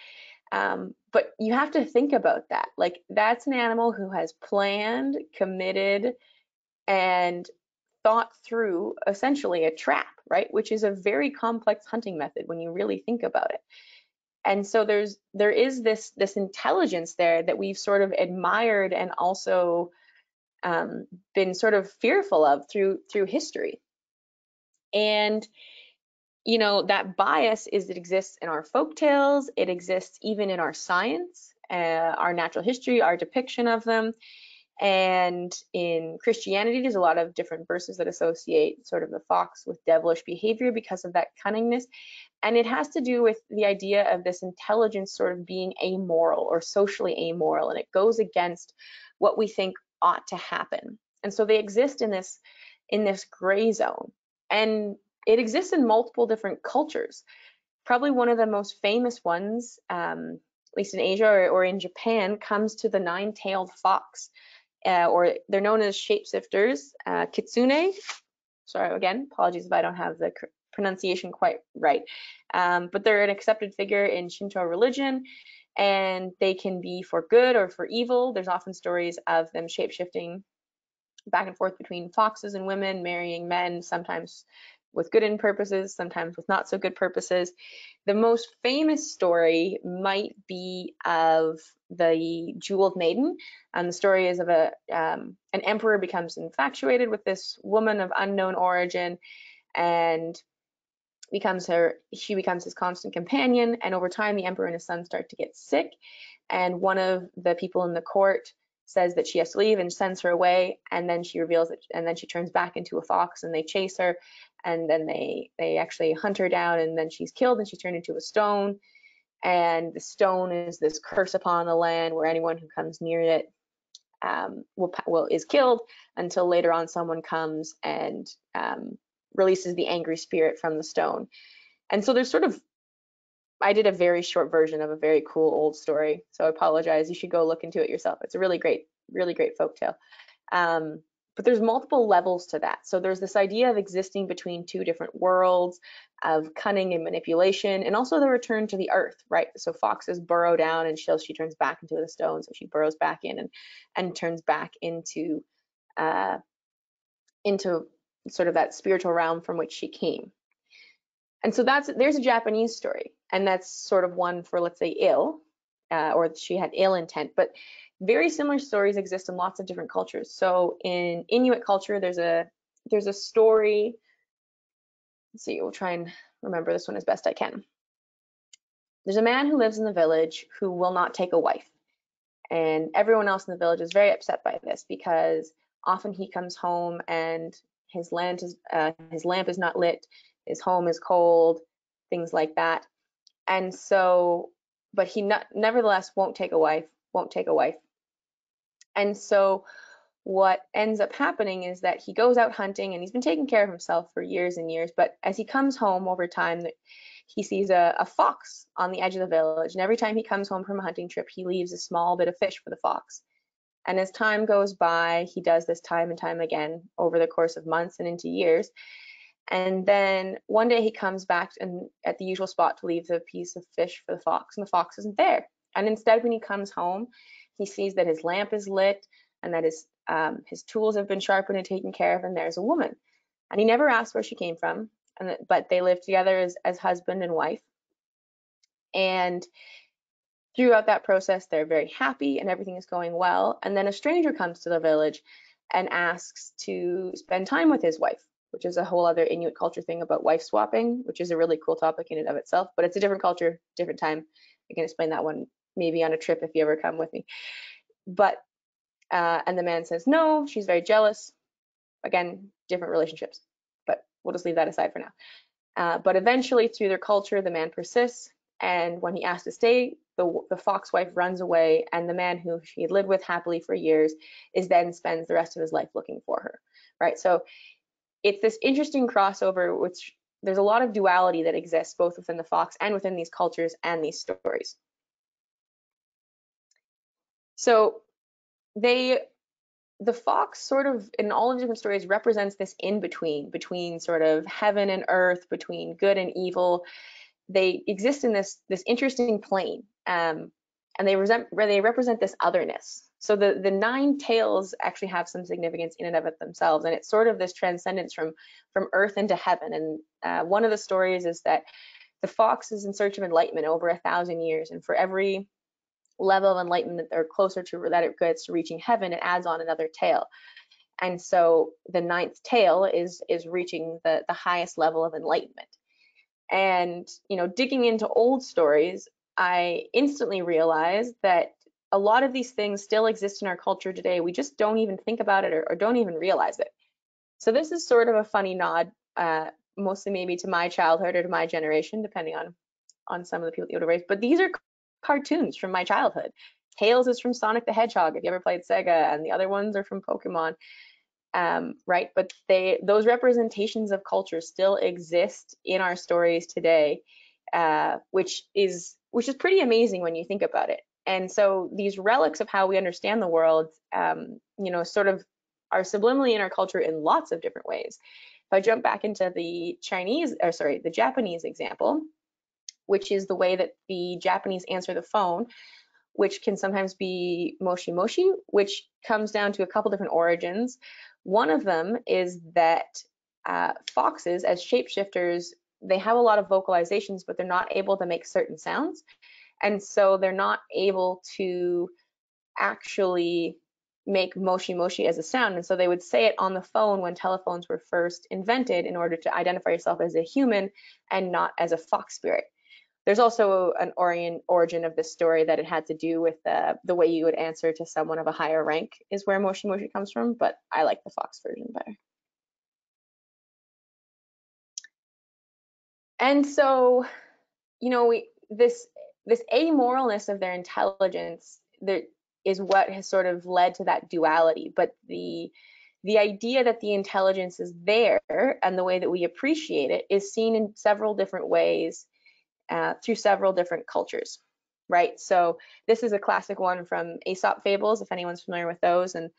Um, but you have to think about that. Like that's an animal who has planned, committed, and thought through essentially a trap, right? Which is a very complex hunting method when you really think about it. And so there's there is this this intelligence there that we've sort of admired and also um, been sort of fearful of through through history. And you know that bias is it exists in our folk tales, it exists even in our science, uh, our natural history, our depiction of them. And in Christianity, there's a lot of different verses that associate sort of the fox with devilish behavior because of that cunningness. And it has to do with the idea of this intelligence sort of being amoral or socially amoral. And it goes against what we think ought to happen. And so they exist in this in this gray zone. And it exists in multiple different cultures. Probably one of the most famous ones, um, at least in Asia or, or in Japan, comes to the nine-tailed fox uh, or they're known as shapeshifters, uh, kitsune. Sorry, again, apologies if I don't have the pronunciation quite right. Um, but they're an accepted figure in Shinto religion, and they can be for good or for evil. There's often stories of them shapeshifting back and forth between foxes and women, marrying men, sometimes with good in purposes, sometimes with not so good purposes. The most famous story might be of the Jeweled Maiden, and the story is of a um, an emperor becomes infatuated with this woman of unknown origin, and becomes her she becomes his constant companion. And over time, the emperor and his son start to get sick, and one of the people in the court says that she has to leave and sends her away. And then she reveals it and then she turns back into a fox and they chase her. And then they they actually hunt her down and then she's killed and she's turned into a stone and the stone is this curse upon the land where anyone who comes near it um, will, will is killed until later on someone comes and um, releases the angry spirit from the stone and so there's sort of I did a very short version of a very cool old story. So I apologize. You should go look into it yourself. It's a really great, really great folktale. Um, but there's multiple levels to that. So there's this idea of existing between two different worlds, of cunning and manipulation, and also the return to the earth, right? So foxes burrow down and she, she turns back into the stone. So she burrows back in and, and turns back into, uh, into sort of that spiritual realm from which she came. And so that's there's a Japanese story, and that's sort of one for let's say ill, uh, or she had ill intent. But very similar stories exist in lots of different cultures. So in Inuit culture, there's a there's a story. Let's see, we'll try and remember this one as best I can. There's a man who lives in the village who will not take a wife, and everyone else in the village is very upset by this because often he comes home and his lamp is uh, his lamp is not lit his home is cold, things like that. And so, but he not, nevertheless won't take a wife, won't take a wife. And so what ends up happening is that he goes out hunting and he's been taking care of himself for years and years. But as he comes home over time, he sees a, a, fox on the edge of the village. And every time he comes home from a hunting trip, he leaves a small bit of fish for the fox. And as time goes by, he does this time and time again over the course of months and into years. And then one day he comes back and at the usual spot to leave the piece of fish for the fox, and the fox isn't there. And instead, when he comes home, he sees that his lamp is lit and that his um, his tools have been sharpened and taken care of, and there's a woman. And he never asked where she came from, and but they live together as as husband and wife. And throughout that process, they're very happy and everything is going well. And then a stranger comes to the village and asks to spend time with his wife which is a whole other Inuit culture thing about wife swapping, which is a really cool topic in and of itself, but it's a different culture, different time. I can explain that one maybe on a trip if you ever come with me. But, uh, and the man says, no, she's very jealous. Again, different relationships, but we'll just leave that aside for now. Uh, but eventually, through their culture, the man persists. And when he asks to stay, the, the fox wife runs away, and the man who she lived with happily for years is then spends the rest of his life looking for her. Right. So it's this interesting crossover, which there's a lot of duality that exists both within the fox and within these cultures and these stories. So they the fox sort of in all of the different stories represents this in between between sort of heaven and earth between good and evil. They exist in this this interesting plane um, and they resent they represent this otherness. So the the nine tails actually have some significance in and of it themselves and it's sort of this transcendence from from earth into heaven. And uh, one of the stories is that the fox is in search of enlightenment over a thousand years and for every level of enlightenment or closer to that it gets to reaching heaven, it adds on another tail. And so the ninth tail is is reaching the the highest level of enlightenment. And you know, digging into old stories, I instantly realized that a lot of these things still exist in our culture today. We just don't even think about it or, or don't even realize it. So this is sort of a funny nod, uh, mostly maybe to my childhood or to my generation, depending on on some of the people that you would have raised. But these are cartoons from my childhood. Tails is from Sonic the Hedgehog, if you ever played Sega, and the other ones are from Pokemon. Um, right, but they those representations of culture still exist in our stories today, uh, which is which is pretty amazing when you think about it. And so these relics of how we understand the world, um, you know, sort of are subliminally in our culture in lots of different ways. If I jump back into the Chinese, or sorry, the Japanese example, which is the way that the Japanese answer the phone, which can sometimes be moshi moshi, which comes down to a couple different origins. One of them is that uh, foxes, as shapeshifters, they have a lot of vocalizations, but they're not able to make certain sounds. And so they're not able to actually make moshi moshi as a sound. And so they would say it on the phone when telephones were first invented in order to identify yourself as a human and not as a fox spirit. There's also an orient, origin of this story that it had to do with uh, the way you would answer to someone of a higher rank is where Moshi Moshi comes from, but I like the Fox version better. And so, you know, we this this amoralness of their intelligence that is what has sort of led to that duality. But the the idea that the intelligence is there and the way that we appreciate it is seen in several different ways uh, through several different cultures, right? So this is a classic one from Aesop fables, if anyone's familiar with those. And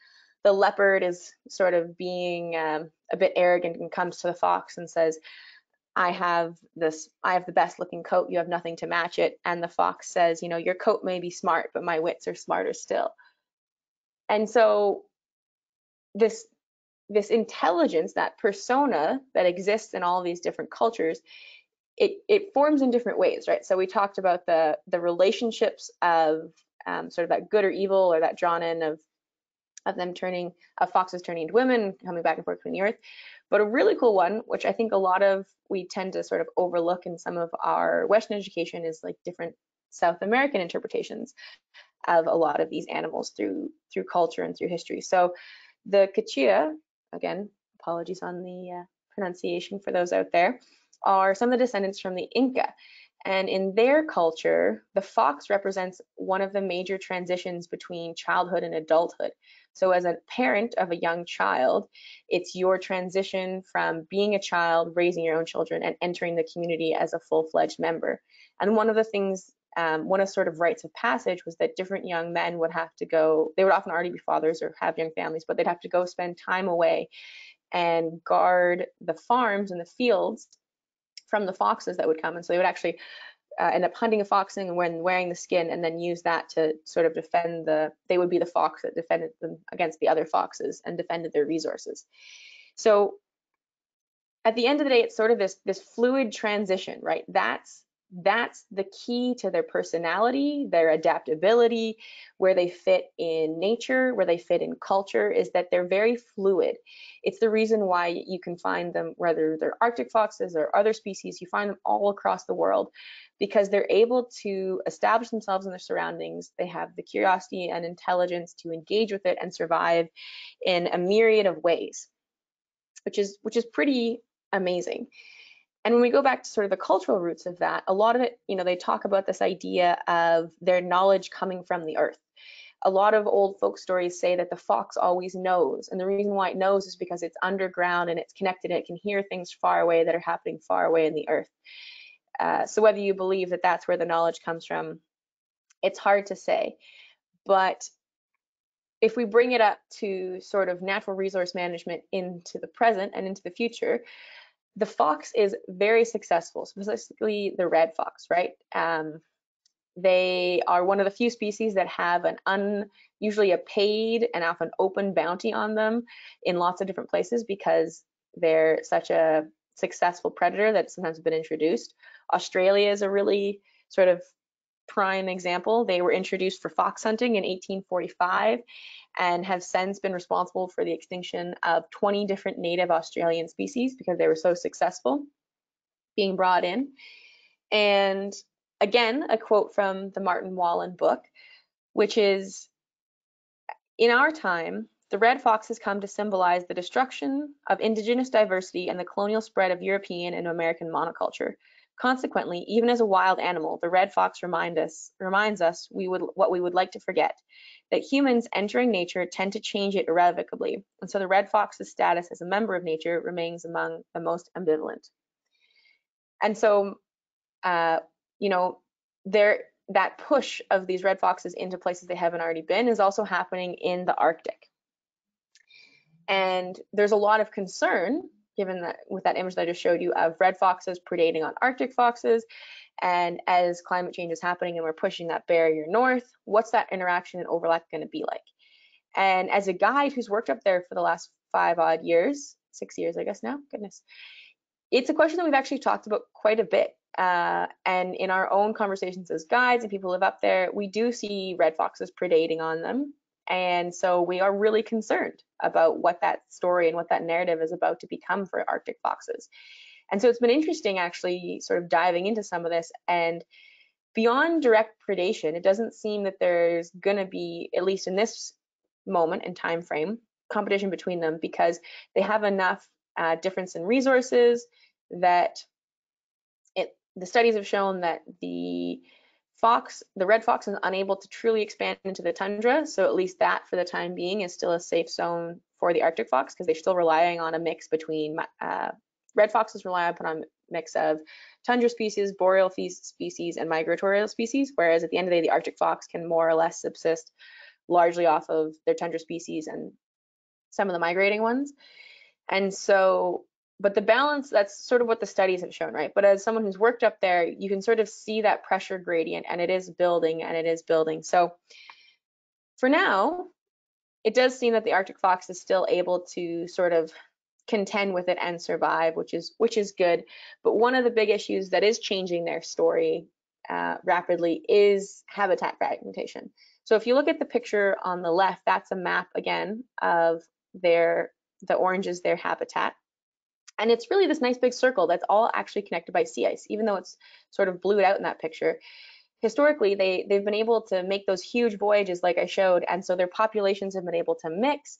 the leopard is sort of being um, a bit arrogant and comes to the fox and says, I have this, I have the best looking coat, you have nothing to match it. And the fox says, you know, your coat may be smart, but my wits are smarter still. And so this this intelligence, that persona that exists in all these different cultures it, it forms in different ways, right? So we talked about the the relationships of um, sort of that good or evil or that drawn in of of them turning of foxes turning into women, coming back and forth between the earth. But a really cool one, which I think a lot of we tend to sort of overlook in some of our Western education, is like different South American interpretations of a lot of these animals through through culture and through history. So the Kachira, again, apologies on the uh, pronunciation for those out there, are some of the descendants from the Inca. And in their culture, the fox represents one of the major transitions between childhood and adulthood. So, as a parent of a young child, it's your transition from being a child, raising your own children, and entering the community as a full fledged member. And one of the things, um, one of sort of rites of passage was that different young men would have to go, they would often already be fathers or have young families, but they'd have to go spend time away and guard the farms and the fields from the foxes that would come. And so they would actually uh, end up hunting a fox and when wearing the skin and then use that to sort of defend the, they would be the fox that defended them against the other foxes and defended their resources. So at the end of the day, it's sort of this, this fluid transition, right? That's that's the key to their personality, their adaptability, where they fit in nature, where they fit in culture, is that they're very fluid. It's the reason why you can find them, whether they're Arctic foxes or other species, you find them all across the world because they're able to establish themselves in their surroundings. They have the curiosity and intelligence to engage with it and survive in a myriad of ways, which is which is pretty amazing. And when we go back to sort of the cultural roots of that, a lot of it, you know, they talk about this idea of their knowledge coming from the earth. A lot of old folk stories say that the fox always knows. And the reason why it knows is because it's underground and it's connected and it can hear things far away that are happening far away in the earth. Uh, so whether you believe that that's where the knowledge comes from, it's hard to say. But if we bring it up to sort of natural resource management into the present and into the future, the fox is very successful, specifically the red fox, right? Um, they are one of the few species that have an un, usually a paid and often open bounty on them in lots of different places because they're such a successful predator that sometimes been introduced. Australia is a really sort of prime example. They were introduced for fox hunting in 1845 and have since been responsible for the extinction of 20 different native Australian species because they were so successful being brought in. And again, a quote from the Martin Wallen book, which is in our time, the red fox has come to symbolize the destruction of indigenous diversity and the colonial spread of European and American monoculture. Consequently, even as a wild animal, the red fox remind us, reminds us we would, what we would like to forget, that humans entering nature tend to change it irrevocably, and so the red fox's status as a member of nature remains among the most ambivalent. And so, uh, you know, there that push of these red foxes into places they haven't already been is also happening in the Arctic. And there's a lot of concern given that with that image that I just showed you of red foxes predating on Arctic foxes. And as climate change is happening and we're pushing that barrier north, what's that interaction and overlap going to be like? And as a guide who's worked up there for the last five odd years, six years, I guess now, goodness, it's a question that we've actually talked about quite a bit. Uh, and in our own conversations as guides and people who live up there, we do see red foxes predating on them. And so we are really concerned about what that story and what that narrative is about to become for Arctic foxes. And so it's been interesting actually sort of diving into some of this and beyond direct predation, it doesn't seem that there's going to be, at least in this moment and time frame, competition between them because they have enough uh, difference in resources that it, the studies have shown that the fox, the red fox is unable to truly expand into the tundra. So at least that for the time being is still a safe zone for the Arctic fox because they're still relying on a mix between uh, red foxes rely upon a mix of tundra species, boreal species, and migratory species, whereas at the end of the day, the Arctic fox can more or less subsist largely off of their tundra species and some of the migrating ones. And so but the balance that's sort of what the studies have shown right? But as someone who's worked up there you can sort of see that pressure gradient and it is building and it is building. So for now it does seem that the arctic fox is still able to sort of contend with it and survive which is which is good. But one of the big issues that is changing their story uh, rapidly is habitat fragmentation. So if you look at the picture on the left that's a map again of their the orange is their habitat and it's really this nice big circle that's all actually connected by sea ice, even though it's sort of blued out in that picture. Historically, they, they've been able to make those huge voyages like I showed, and so their populations have been able to mix.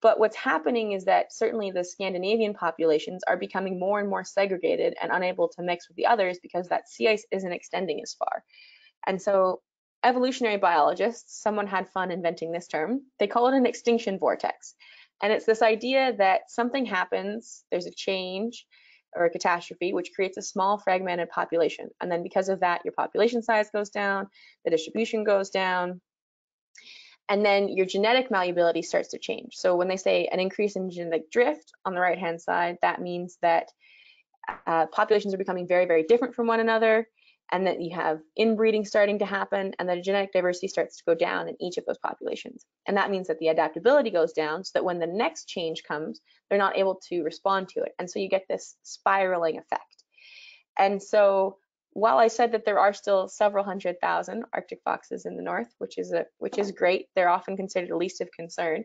But what's happening is that certainly the Scandinavian populations are becoming more and more segregated and unable to mix with the others because that sea ice isn't extending as far. And so evolutionary biologists, someone had fun inventing this term, they call it an extinction vortex. And it's this idea that something happens, there's a change or a catastrophe, which creates a small fragmented population. And then because of that, your population size goes down, the distribution goes down, and then your genetic malleability starts to change. So when they say an increase in genetic drift on the right-hand side, that means that uh, populations are becoming very, very different from one another and that you have inbreeding starting to happen and the genetic diversity starts to go down in each of those populations. And that means that the adaptability goes down so that when the next change comes, they're not able to respond to it. And so you get this spiraling effect. And so while I said that there are still several hundred thousand Arctic foxes in the north, which is a which is great, they're often considered least of concern.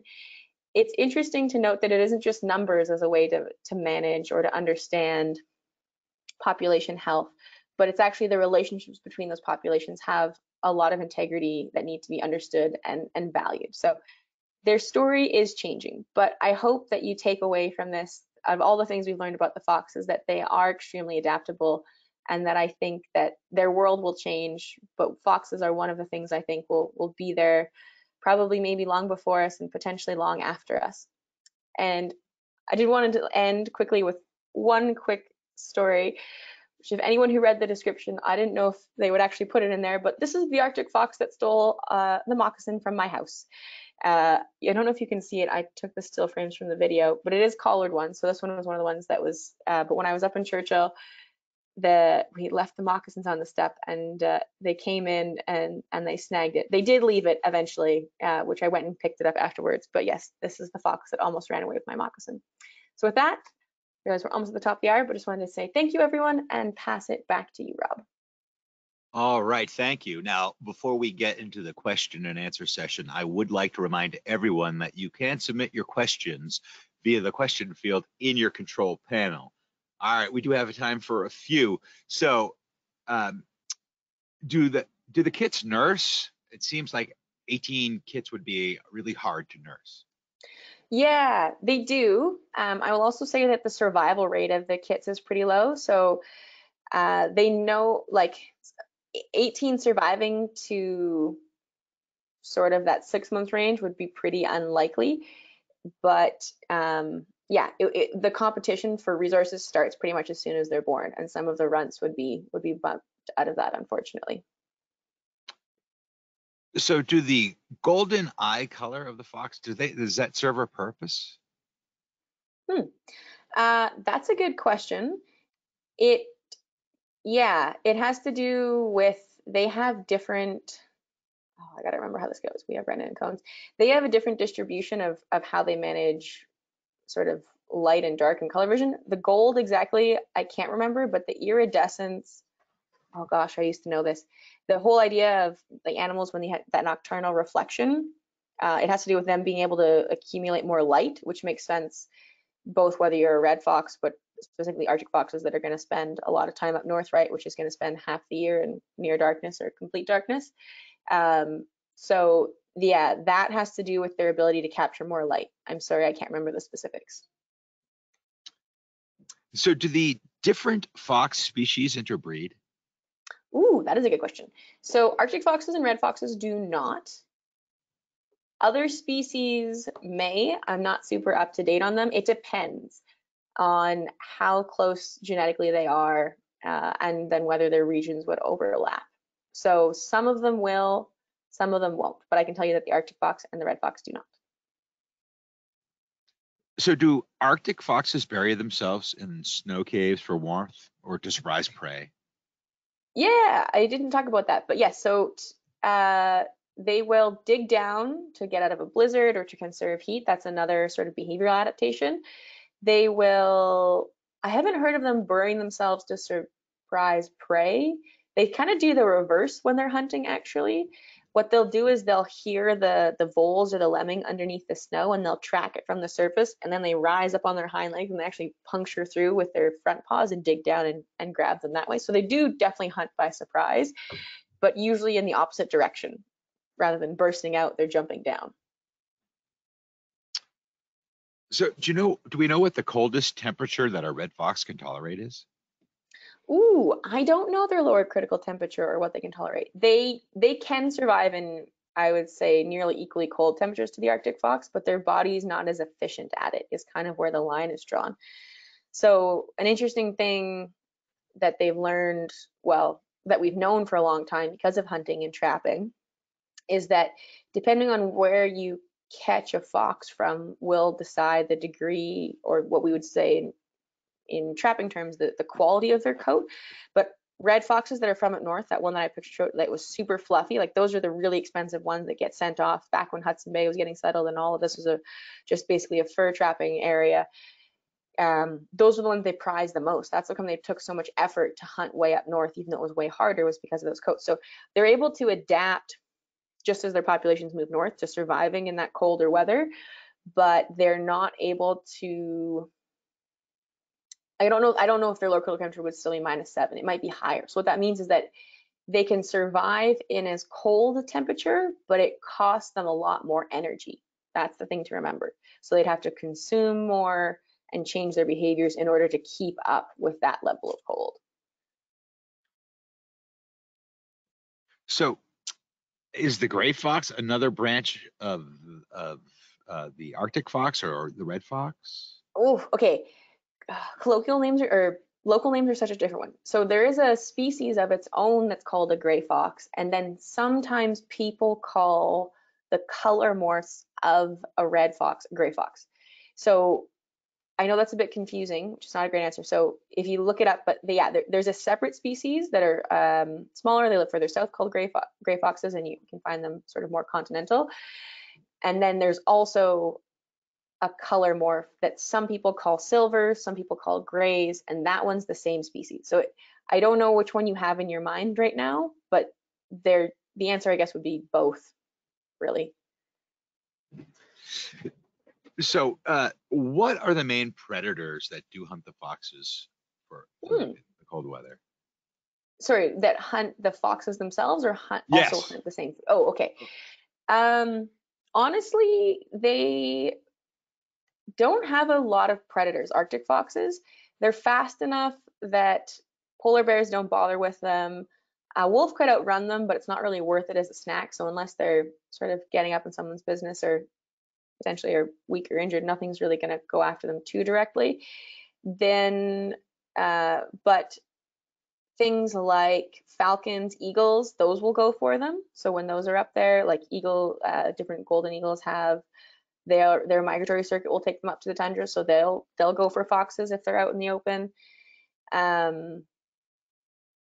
It's interesting to note that it isn't just numbers as a way to to manage or to understand population health, but it's actually the relationships between those populations have a lot of integrity that need to be understood and and valued. So their story is changing, but I hope that you take away from this of all the things we've learned about the foxes that they are extremely adaptable and that I think that their world will change, but foxes are one of the things I think will will be there probably maybe long before us and potentially long after us. And I did want to end quickly with one quick story, which if anyone who read the description, I didn't know if they would actually put it in there, but this is the Arctic fox that stole uh, the moccasin from my house. Uh, I don't know if you can see it. I took the still frames from the video, but it is collared one. So this one was one of the ones that was, uh, but when I was up in Churchill, the we left the moccasins on the step and uh, they came in and and they snagged it. They did leave it eventually, uh, which I went and picked it up afterwards. But yes, this is the fox that almost ran away with my moccasin. So with that, realize we're almost at the top of the hour, but just wanted to say thank you everyone and pass it back to you, Rob. All right, thank you. Now, before we get into the question and answer session, I would like to remind everyone that you can submit your questions via the question field in your control panel. All right, we do have a time for a few. So, um, do the do the kits nurse? It seems like 18 kits would be really hard to nurse. Yeah, they do. Um, I will also say that the survival rate of the kits is pretty low. So uh, they know, like, 18 surviving to sort of that six month range would be pretty unlikely. But um, yeah, it, it, the competition for resources starts pretty much as soon as they're born, and some of the runts would be would be bumped out of that, unfortunately. So, do the golden eye color of the fox do they does that serve a purpose? Hmm. Uh, that's a good question. It yeah, it has to do with they have different. Oh, I gotta remember how this goes. We have Brennan and cones. They have a different distribution of of how they manage sort of light and dark and color vision. The gold exactly, I can't remember, but the iridescence. Oh gosh, I used to know this. The whole idea of the animals when they had that nocturnal reflection, uh, it has to do with them being able to accumulate more light, which makes sense both whether you're a red fox, but specifically Arctic foxes that are going to spend a lot of time up north, right, which is going to spend half the year in near darkness or complete darkness. Um, so yeah, that has to do with their ability to capture more light. I'm sorry, I can't remember the specifics. So do the different fox species interbreed? Ooh, that is a good question. So Arctic foxes and red foxes do not. Other species may, I'm not super up to date on them. It depends on how close genetically they are uh, and then whether their regions would overlap. So some of them will, some of them won't, but I can tell you that the Arctic fox and the red fox do not. So do Arctic foxes bury themselves in snow caves for warmth or to surprise prey? Yeah, I didn't talk about that, but yes, so uh, they will dig down to get out of a blizzard or to conserve heat. That's another sort of behavioral adaptation. They will, I haven't heard of them burying themselves to surprise prey. They kind of do the reverse when they're hunting actually. What they'll do is they'll hear the, the voles or the lemming underneath the snow and they'll track it from the surface and then they rise up on their hind legs and they actually puncture through with their front paws and dig down and, and grab them that way. So they do definitely hunt by surprise, but usually in the opposite direction. Rather than bursting out, they're jumping down. So do you know, do we know what the coldest temperature that a red fox can tolerate is? Ooh, I don't know their lower critical temperature or what they can tolerate. They they can survive in I would say nearly equally cold temperatures to the Arctic fox, but their body is not as efficient at it. Is kind of where the line is drawn. So an interesting thing that they've learned, well, that we've known for a long time because of hunting and trapping, is that depending on where you catch a fox from will decide the degree or what we would say in, in trapping terms the, the quality of their coat but red foxes that are from up north that one that i pictured that was super fluffy like those are the really expensive ones that get sent off back when hudson bay was getting settled and all of this was a just basically a fur trapping area um, those are the ones they prize the most. That's how come they took so much effort to hunt way up north, even though it was way harder, was because of those coats. So they're able to adapt just as their populations move north to surviving in that colder weather, but they're not able to. I don't know. I don't know if their local temperature would still be minus seven. It might be higher. So what that means is that they can survive in as cold a temperature, but it costs them a lot more energy. That's the thing to remember. So they'd have to consume more and change their behaviors in order to keep up with that level of cold. So is the gray fox another branch of, of uh, the Arctic fox or the red fox? Oh, okay. Colloquial names are, or local names are such a different one. So there is a species of its own that's called a gray fox, and then sometimes people call the color morphs of a red fox a gray fox. So I know that's a bit confusing, which is not a great answer. So if you look it up, but yeah, there, there's a separate species that are um, smaller. They live further south called gray, fo gray foxes, and you can find them sort of more continental. And then there's also a color morph that some people call silver, some people call grays, and that one's the same species. So it, I don't know which one you have in your mind right now, but there, the answer I guess would be both, really. So, uh, what are the main predators that do hunt the foxes for, Hmm. the cold weather? Sorry, that hunt the foxes themselves or hunt Yes. also hunt the same. Oh, okay. Um, honestly, they don't have a lot of predators. Arctic foxes, they're fast enough that polar bears don't bother with them. A wolf could outrun them, but it's not really worth it as a snack. So unless they're sort of getting up in someone's business or potentially are weak or injured, nothing's really going to go after them too directly. Then, uh, but things like falcons, eagles, those will go for them. So when those are up there, like eagle, uh, different golden eagles have their their migratory circuit will take them up to the tundra, so they'll they'll go for foxes if they're out in the open. Um,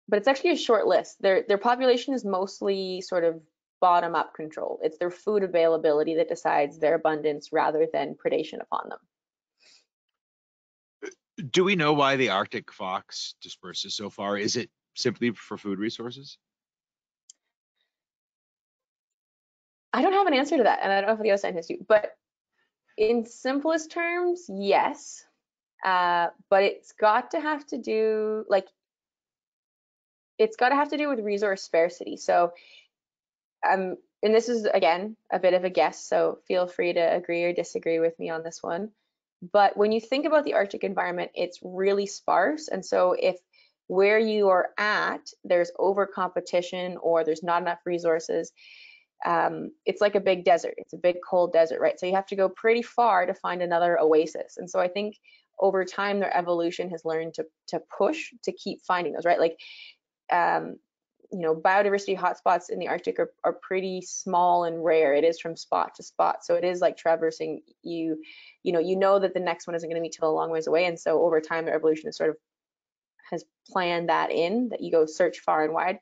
but it's actually a short list. Their their population is mostly sort of bottom up control. It's their food availability that decides their abundance rather than predation upon them. Do we know why the Arctic fox disperses so far? Is it simply for food resources? I don't have an answer to that, and I don't know if the other scientists do. But in simplest terms, yes. Uh, but it's got to have to do like it's got to have to do with resource scarcity. So, um, and this is again a bit of a guess. So feel free to agree or disagree with me on this one. But when you think about the Arctic environment, it's really sparse, and so if where you are at there's over competition or there's not enough resources um, it's like a big desert. It's a big cold desert, right? So you have to go pretty far to find another oasis. And so I think over time their evolution has learned to to push to keep finding those, right? Like um, you know, biodiversity hotspots in the Arctic are, are pretty small and rare. It is from spot to spot. So it is like traversing you, you know, you know that the next one isn't going to be till a long ways away. And so over time their evolution has sort of has planned that in that you go search far and wide.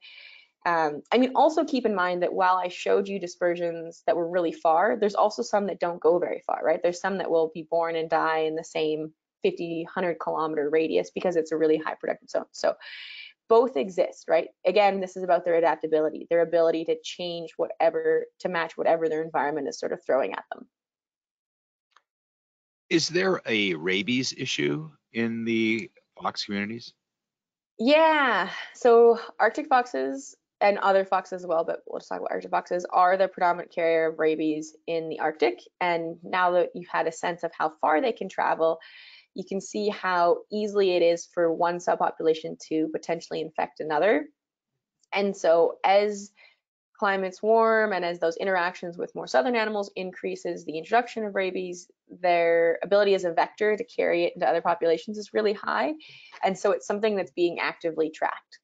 Um, I mean, also keep in mind that while I showed you dispersions that were really far, there's also some that don't go very far, right? There's some that will be born and die in the same 50, 100 kilometer radius because it's a really high productive zone. So both exist, right? Again, this is about their adaptability, their ability to change whatever, to match whatever their environment is sort of throwing at them. Is there a rabies issue in the fox communities? Yeah, so Arctic foxes and other foxes as well, but we'll just talk about Arctic foxes, are the predominant carrier of rabies in the Arctic. And now that you've had a sense of how far they can travel, you can see how easily it is for one subpopulation to potentially infect another. And so as climates warm and as those interactions with more southern animals increases the introduction of rabies, their ability as a vector to carry it into other populations is really high. And so it's something that's being actively tracked.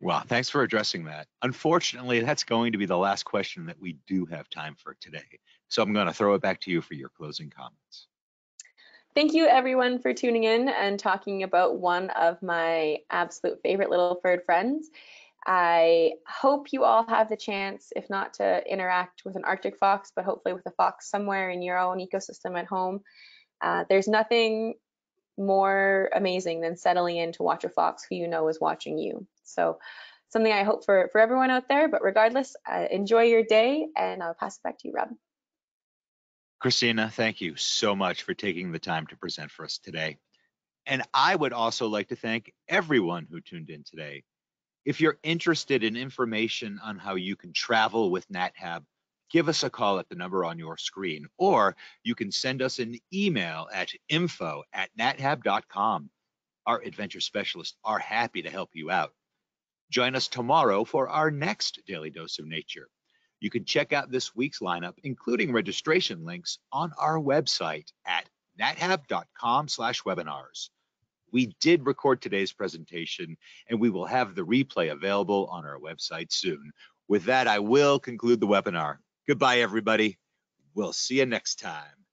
Well, thanks for addressing that. Unfortunately, that's going to be the last question that we do have time for today. So I'm going to throw it back to you for your closing comments. Thank you everyone for tuning in and talking about one of my absolute favorite little furred friends. I hope you all have the chance, if not to interact with an Arctic fox, but hopefully with a fox somewhere in your own ecosystem at home. Uh, there's nothing more amazing than settling in to watch a fox who you know is watching you. So something I hope for, for everyone out there, but regardless, uh, enjoy your day and I'll pass it back to you, Rob. Kristina, thank you so much for taking the time to present for us today. And I would also like to thank everyone who tuned in today. If you're interested in information on how you can travel with NatHab, give us a call at the number on your screen, or you can send us an email at info at nathab.com. Our adventure specialists are happy to help you out. Join us tomorrow for our next Daily Dose of Nature. You can check out this week's lineup, including registration links, on our website at nathab.com slash webinars. We did record today's presentation, and we will have the replay available on our website soon. With that, I will conclude the webinar. Goodbye, everybody. We'll see you next time.